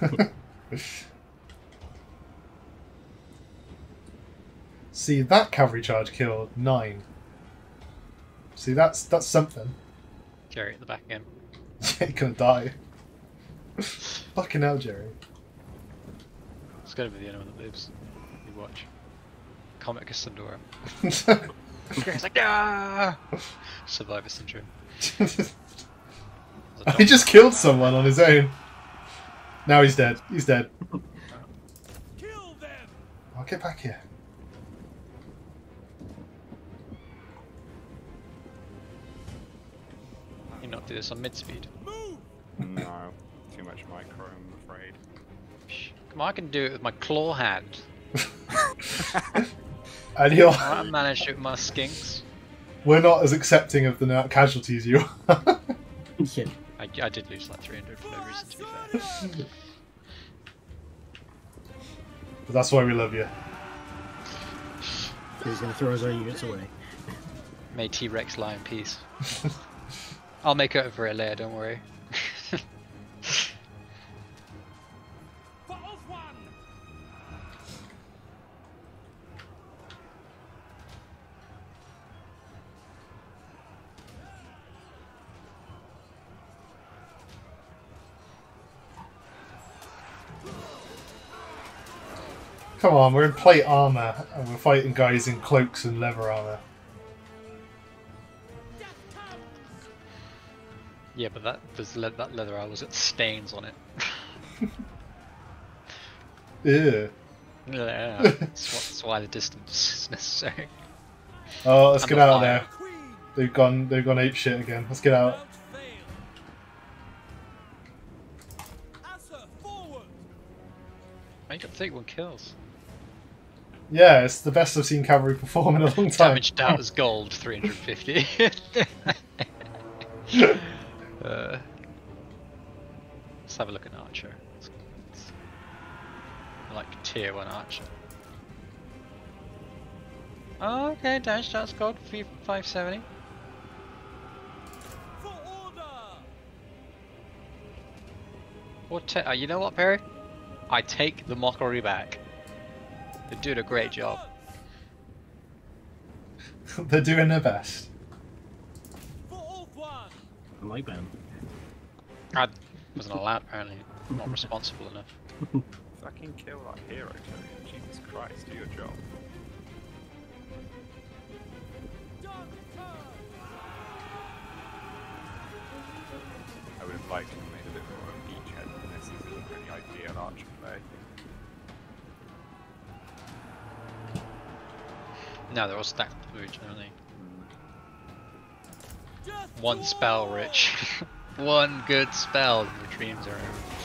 [laughs] See that cavalry charge killed nine. See that's that's something. Jerry at the back again. [laughs] he gonna die. [laughs] Fucking hell, Jerry. It's gonna be the only one that lives. You watch. Comic Cassandra. Jerry's like, ah! Survivor syndrome. There's [laughs] a he just killed someone on his own. Now he's dead. He's dead. Kill them. I'll get back here. You not do this on mid speed. No, too much micro, I'm afraid. Come on, I can do it with my claw hand. [laughs] And you're, I managed it with my skinks. We're not as accepting of the casualties you are. Yeah. I, I did lose like 300 for no reason, to be fair. but that's why we love you. He's going to throw his own units away. May T Rex lie in peace. I'll make it over it later, don't worry. Come on, we're in plate armor and we're fighting guys in cloaks and leather armor. yeah, but that there's le- that leather armor has got stains on it. [laughs] Ew. yeah, [laughs] that's, wh- that's why the distance is necessary. Oh, let's I'm get out of there. They've gone. They've gone ape shit again. Let's get out. Without fail. Answer forward. I got 31 kills. Yeah, it's the best I've seen cavalry perform in a long time. Damaged out as gold, 350. [laughs] uh, let's have a look at Archer. Let's- let's- I like tier 1 Archer. Oh, okay, damaged out as gold, 570. What ta- uh, you know what, Perry? I take the mockery back. They're doing a great job. [laughs] They're doing their best. I like Ben. I wasn't allowed, apparently. Not responsible enough. [laughs] Fucking kill that hero, Tony. Jesus Christ, do your job. I would have liked to No, they're all stacked originally. Just mm. One spell. Rich. [laughs] One good spell, and your dreams are over.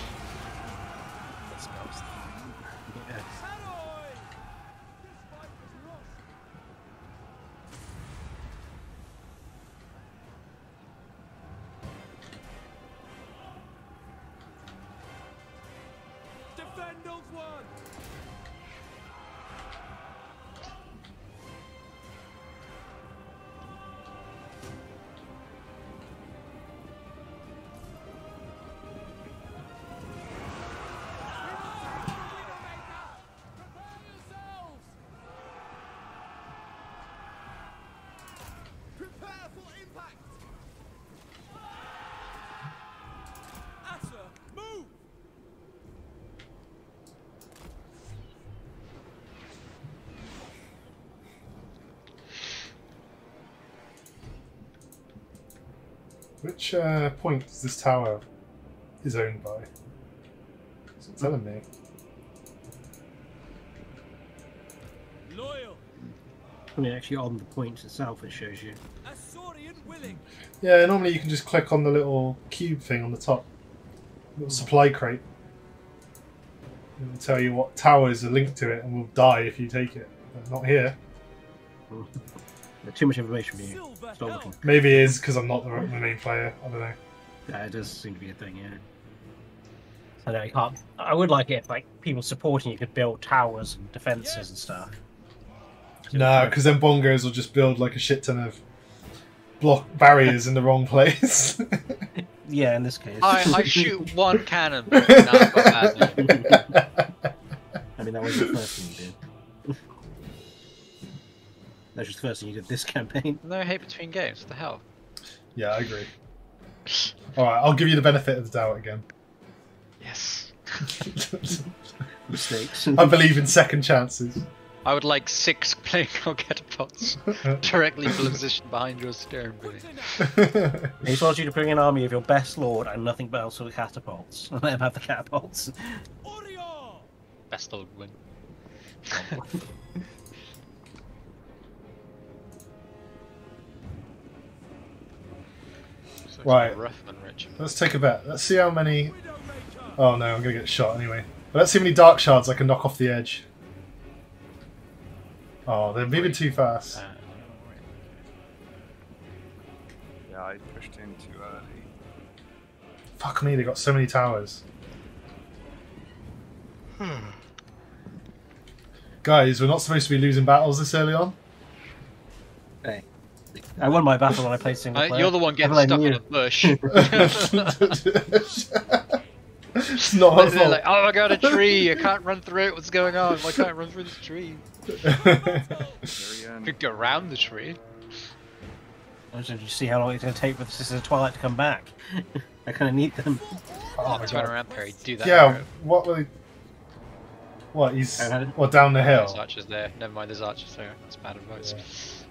Which uh, point is this tower is owned by? It's not telling me. Loyal! I mean, actually, on the points itself, it shows you. Asaurian willing! Yeah, normally you can just click on the little cube thing on the top, little supply crate. It will tell you what towers are linked to it and will die if you take it. But not here. [laughs] There's too much information for you. Stop looking. Maybe it is because I'm not the, the main player. I don't know. Yeah, it does seem to be a thing, yeah. I know you can't. I would like it if like people supporting you could build towers and defences and stuff. No, because then bongos will just build like a shit ton of block barriers in the wrong place. [laughs] [laughs] yeah, in this case. I, I shoot [laughs] one cannon. Now I've got bad news. I mean, that was the first thing you did. That was just the first thing you did this [laughs] campaign. No hate between games. What the hell? yeah, I agree. [laughs] All right, I'll give you the benefit of the doubt again. Yes. [laughs] Mistakes. I believe in second chances. I would like six playing catapults directly positioned behind your steering wheel. He told you to bring an army of your best lord and nothing but else with catapults. And let him have the catapults. Best old win. So Right. Rough and rich. Let's take a bet. Let's see how many. Oh no, I'm gonna get shot anyway. But let's see how many Darkshards I can knock off the edge. Oh, they're moving too fast. Uh, Yeah, I pushed in too early. Fuck me, they got so many towers. Hmm. Guys, we're not supposed to be losing battles this early on. Hey. I won my battle when I played single uh, player. you're the one getting stuck in you. a bush. [laughs] [laughs] it's not my They're fault. like, oh I got a tree! I can't run through it. What's going on? Why can't I run through this tree? Tyrion, [laughs] Could go around the tree. I just wanted to see how long it's going to take for the Sisters of Twilight to come back. I kind of need them. Oh my Turn God. around, Perry. Do that. Yeah, Perry. what were they... What, he's... I. What, down the hill? There's hill? archers there. Never mind, there's archers there. That's bad advice. Yeah.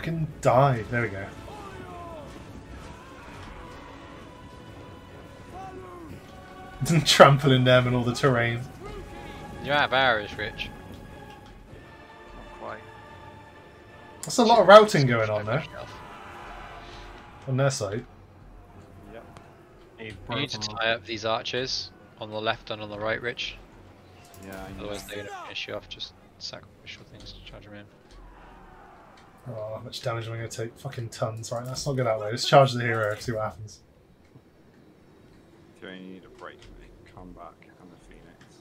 Fucking die. There we go. [laughs] Trampling them and all the terrain. You're out of arrows, Rich. not quite. That's a lot of routing going on there, on their side. Yep. You've need to tie up these archers on the left and on the right, Rich. Yeah, I know. Otherwise, they're gonna finish you off. Just sacrificial things to charge them in. Oh, how much damage am I going to take? Fucking tons. Right, let's not go that way. Let's charge the hero, see what happens. Do you need a break, mate. Come back and the Phoenix.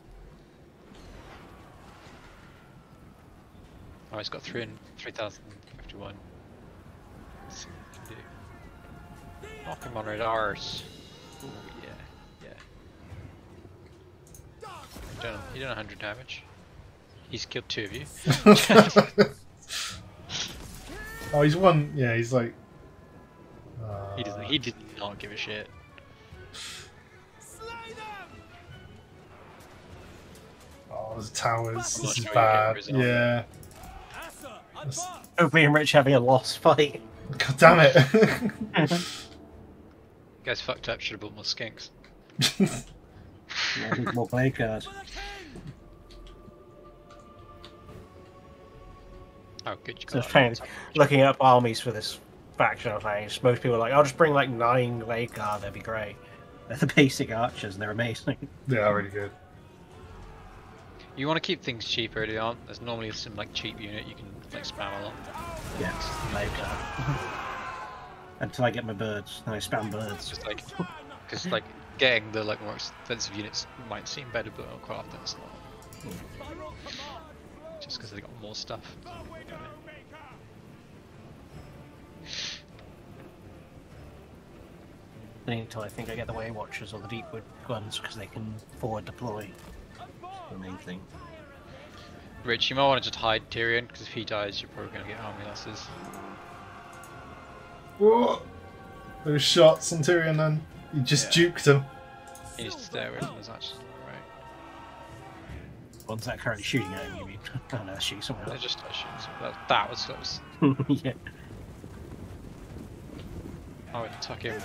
Oh, he's got three and three thousand fifty-one. Let's see what we can do. Knock him on red arse. Ooh, yeah, yeah. You done, you done 100 damage. He's killed two of you. [laughs] [laughs] [laughs] oh, he's one. Yeah, he's like. Uh, He doesn't. He did not give a shit. Oh, there's towers. This is sure you get bad. Yeah. Asa, That's- advance! Opie and Rich having a lost fight. God damn it. [laughs] You guys fucked up. Should have bought more skinks. [laughs] Yeah, more play cards. Oh, good. You So I was trying, that. looking up armies for this faction of things. Most people are like, I'll just bring like nine Glade Guard, that'd be great. [laughs] They're the basic archers and they're amazing. they are really good. You want to keep things cheap early on. There's normally some like cheap unit you can like spam a lot. Yeah, Glade Guard. [laughs] Until I get my birds, then I spam birds. Just like, because like getting the like more expensive units might seem better built on craft than it's not. Just because they got more stuff. Until I think I get the Way Watchers or the Deepwood guns because they can forward deploy. That's the main thing. Rich, you might want to just hide Tyrion because if he dies, you're probably going to get army losses. Whoa! Those shots on Tyrion then. You just Yeah. juked him. He needs to stay away from his actions. Right. Ones that are currently shooting at him, you mean? oh no, shoot someone They just touched him. So that, that was close. [laughs] yeah. Oh, we can tuck him.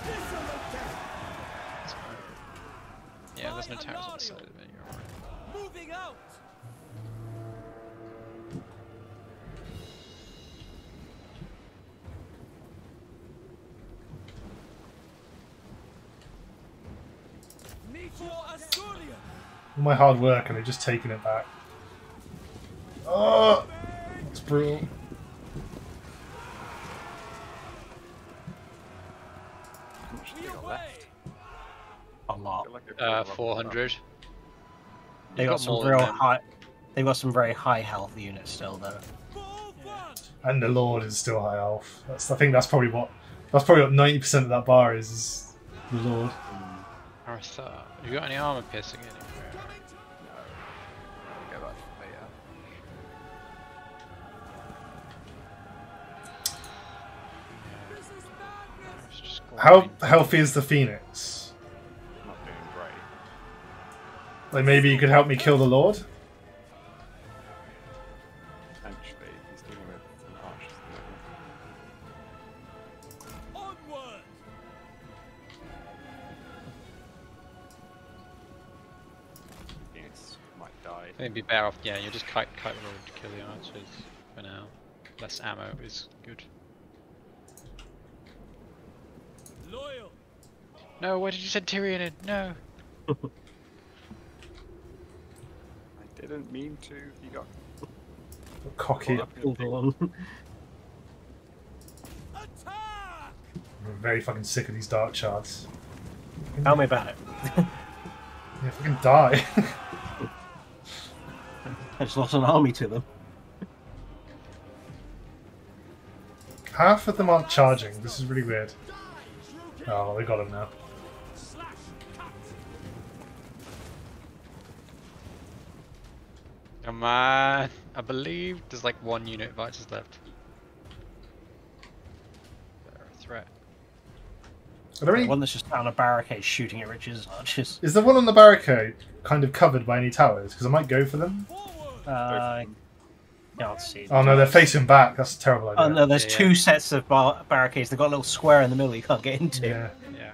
Yeah, there's no towers on the side of it. You're alright. Moving out! Need for Asturia! All my hard work and they've just taken it back. Oh! That's brutal. How much have We they got away! left? A lot. I feel like I've Uh, 400. They You've got got some real high. They've got some very high health units still, though. Full! And the Lord is still high elf. That's, I think that's probably what that's probably what ninety percent of that bar is, is the Lord. Arthur, have you got any armor piercing anywhere? I'll How healthy is the Phoenix? Not doing great. Like maybe you could help me kill the Lord? Potentially, he's dealing with some archers. at the moment. Onward! Phoenix might die. Maybe better off. Yeah, you just kite kite the road to kill the archers for now. Less ammo is good. Loyal! No, why did you send Tyrion in? No. [laughs] I didn't mean to. He got Cocky. caught up in a Pulled along. Attack! I'm very fucking sick of these Darkshards. Tell me about it. Yeah, fucking die. [laughs] I just lost an army to them. Half of them aren't charging. This is really weird. Oh, well, they got him now. Slash! Cut! Come on. I believe there's like one unit of archers left. They're a threat. Are there any, One that's just down a barricade shooting at Rich's archers. is the one on the barricade kind of covered by any towers? Because I might go for them. Uh, I can't see. Oh no, they're facing back. That's a terrible idea. Oh no, there's Yeah, two yeah. sets of bar- barricades. They've got a little square in the middle you can't get into. Yeah. Yeah.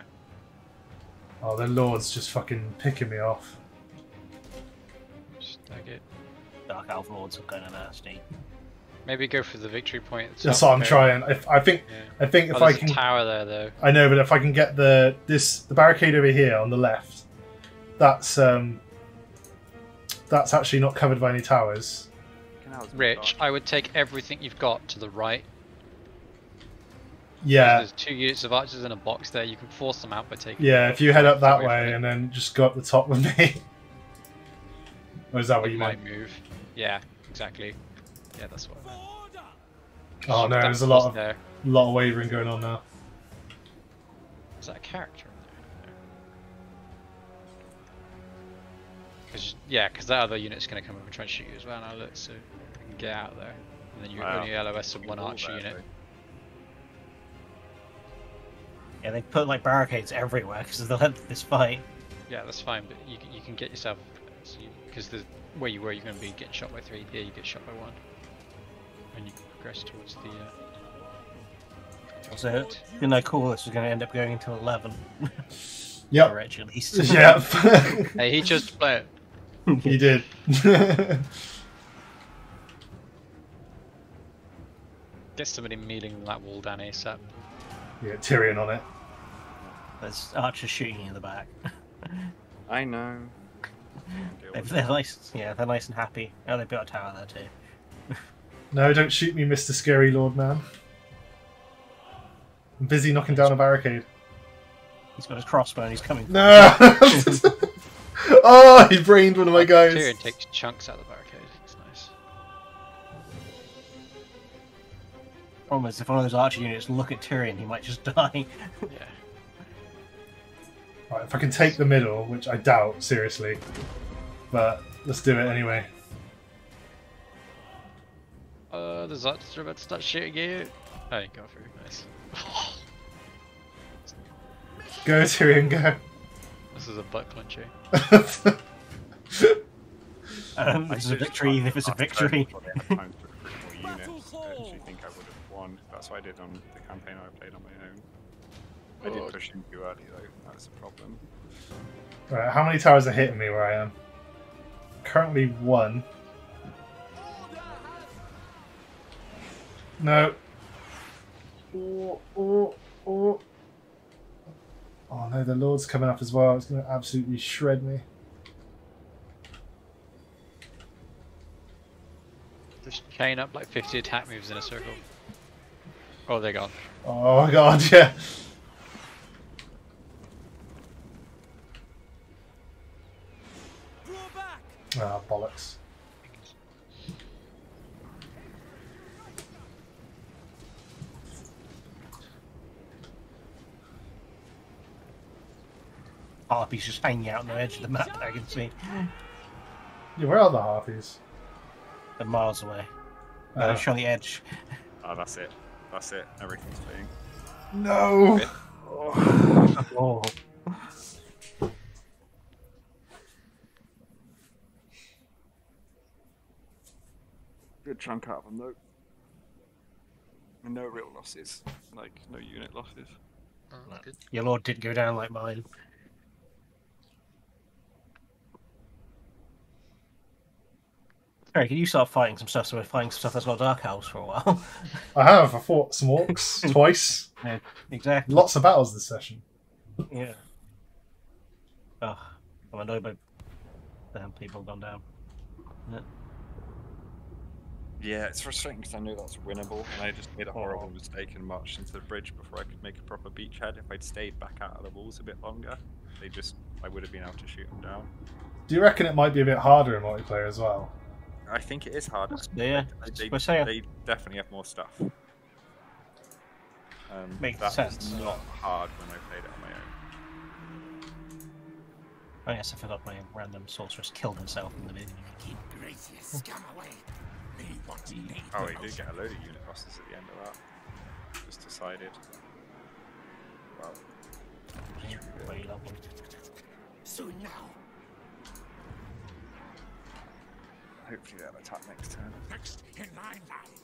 Oh, the Lord's just fucking picking me off. Just take it. Dark Elf Lords are kind of nasty. Maybe go for the victory point. the That's what I'm there. trying. If I think, Yeah. I think Oh, if I can, a tower there though. I know, but if I can get the this the barricade over here on the left, that's um, that's actually not covered by any towers. Fucking Rich, dark. I would take everything you've got to the right. Yeah, There's two units of archers in a box there. You can force them out by taking. yeah. If you head up that way and then just go up the top with me, [laughs] or is that what You you might meant? move. Yeah, exactly. Yeah, that's what. I For meant. Oh no, there's a lot of there. lot of wavering going on now. Is that a character in there? Because yeah, because that other unit's going to come over and try and shoot you as well. Now look, so you can get out there, and then you Wow. only LOS of one archer unit. though. Yeah, they put like barricades everywhere because of the length of this fight. Yeah, that's fine, but you can- you can get yourself because the where you were, you're going to be getting shot by three. Here, you get shot by one, and you can progress towards the. Uh, So, didn't I call this was going to end up going until 11? [laughs] Yep. For Rich, at least. [laughs] Yep. hey, he chose to play it. you did. [laughs] Get somebody mealing that wall down ASAP. yeah, Tyrion on it. There's archers shooting you in the back. [laughs] I know. They're, they're nice. Yeah, they're nice and happy. Oh, they built a tower there too. [laughs] No, don't shoot me, Mr. Scary Lord Man. I'm busy knocking down a barricade. He's got his crossbow and he's coming. No! [laughs] oh, he brained one of my guys. Tyrion takes chunks out of the barricade. Problem is, if one of those archer units look at Tyrion, he might just [laughs] die. Yeah. Right, if I can take the middle, which I doubt, seriously. But let's do it anyway. Uh, the Zots are about to start shooting you. Oh, you got through. Nice. [laughs] Go, Tyrion, go. this is a butt clencher. [laughs] Um, if it's a victory, if it's a victory. I did on the campaign I played on my own. I Oh. did push him too early though. That was a problem. right, how many towers are hitting me where I am? Currently one. No. Oh, oh, oh. Oh no, the Lord's coming up as well. It's going to absolutely shred me. Just chain up like 50 attack moves in a circle. Oh, they're gone. Oh god, [laughs] yeah. Draw back! Ah, bollocks. Harpy's just hanging out on the edge of the map. I can see. Yeah, where are the harpies? They're miles away. Uh, Uh, just on the edge. Oh, that's it. That's it. Everything's fleeing. no! Oh, Good chunk out of them though. And no real losses. Like, no unit losses. Oh, that's good. your lord didn't go down like mine. Harry, can you start fighting some stuff so we're fighting some stuff that's got Dark Elves for a while? [laughs] I have. I fought some orcs [laughs] twice. yeah, exactly. Lots of battles this session. Yeah. Oh, I'm annoyed by damn people gone down. Yeah, yeah it's frustrating because I know that's winnable, and I just made a horrible oh. mistake and marched into the bridge before I could make a proper beachhead. If I'd stayed back out of the walls a bit longer, they just I would have been able to shoot them down. Do you reckon it might be a bit harder in multiplayer as well? I think it is harder. Yeah, They, we're saying- they definitely have more stuff. Um, Makes that was sense. not hard when I played it on my own. I guess I forgot my random sorceress killed himself in the video. Keep Gracie scum away. Me want to lead Oh, the he did get a load of unit losses at the end of that. Just decided. Well, Yeah, very lovely. Soon now. Hopefully they'll attack next turn. Next in line line.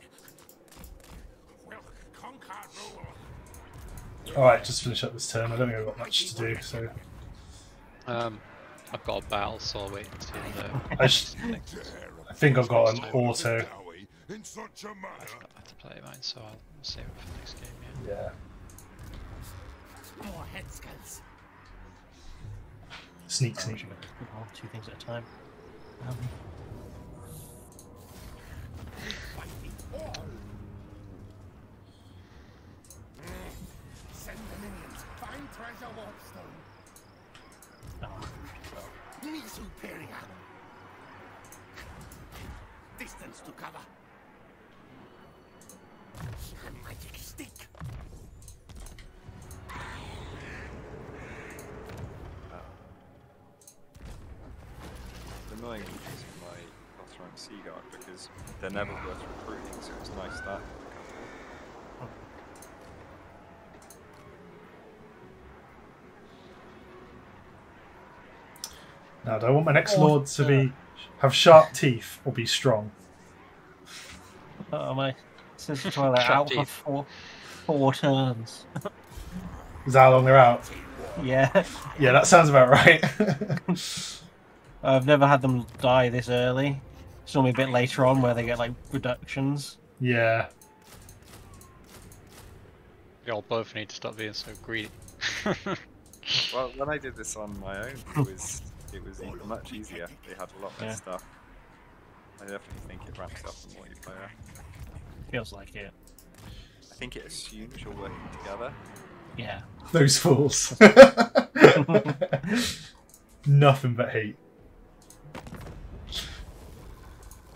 We'll conquer rule. Alright, just finish up this turn. I don't think I've got much to do, so. Um, I've got a battle, so I'll wait until the. I, sh- I think I've got an auto. In such a I manner. forgot how to play mine, so I'll save it for next game. Yeah. Yeah. More head skulls. Sneak, sneak. Two things at a time. Um, Send the minions. Find treasure warpstone. Me superior. Distance to cover. Magic stick. Annoying using my Lothern because they're never worth recruiting, so it's nice that. Now, do I want my next oh, lord to be have sharp teeth or be strong? oh my sister toilet Shut out for teeth. four, four turns. [laughs] Is that how long they're out? yeah, Yeah, that sounds about right. [laughs] I've never had them die this early. It's normally a bit later on where they get like reductions. yeah. Y'all both need to stop being so greedy. [laughs] Well, when I did this on my own, it [laughs] was it was much easier. They had a lot less Yeah. stuff. I definitely think it ramps up in multiplayer. Feels like it. I think it assumes you're working together, Yeah. Those fools. [laughs] Nothing but hate.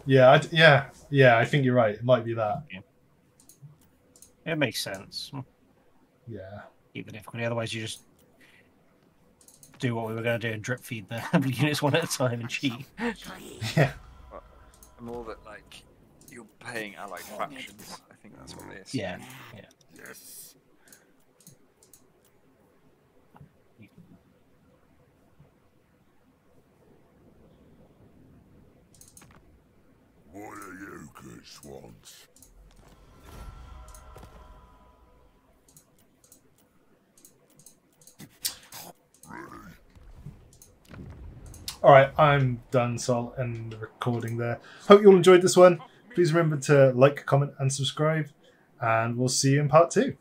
Yeah, I, yeah, yeah. I think you're right. It might be that. It makes sense. Yeah. Keep the difficulty. Otherwise, you just do what we were going to do and drip feed [laughs] the units one at a time and cheat. [laughs] Yeah. And all that, like, you're paying allied factions. I think that's what it is. Yeah. Yeah. Yes. What are you good swans? All right, I'm done. So I'll end the recording there. Hope you all enjoyed this one. Please remember to like, comment, and subscribe, and we'll see you in part two.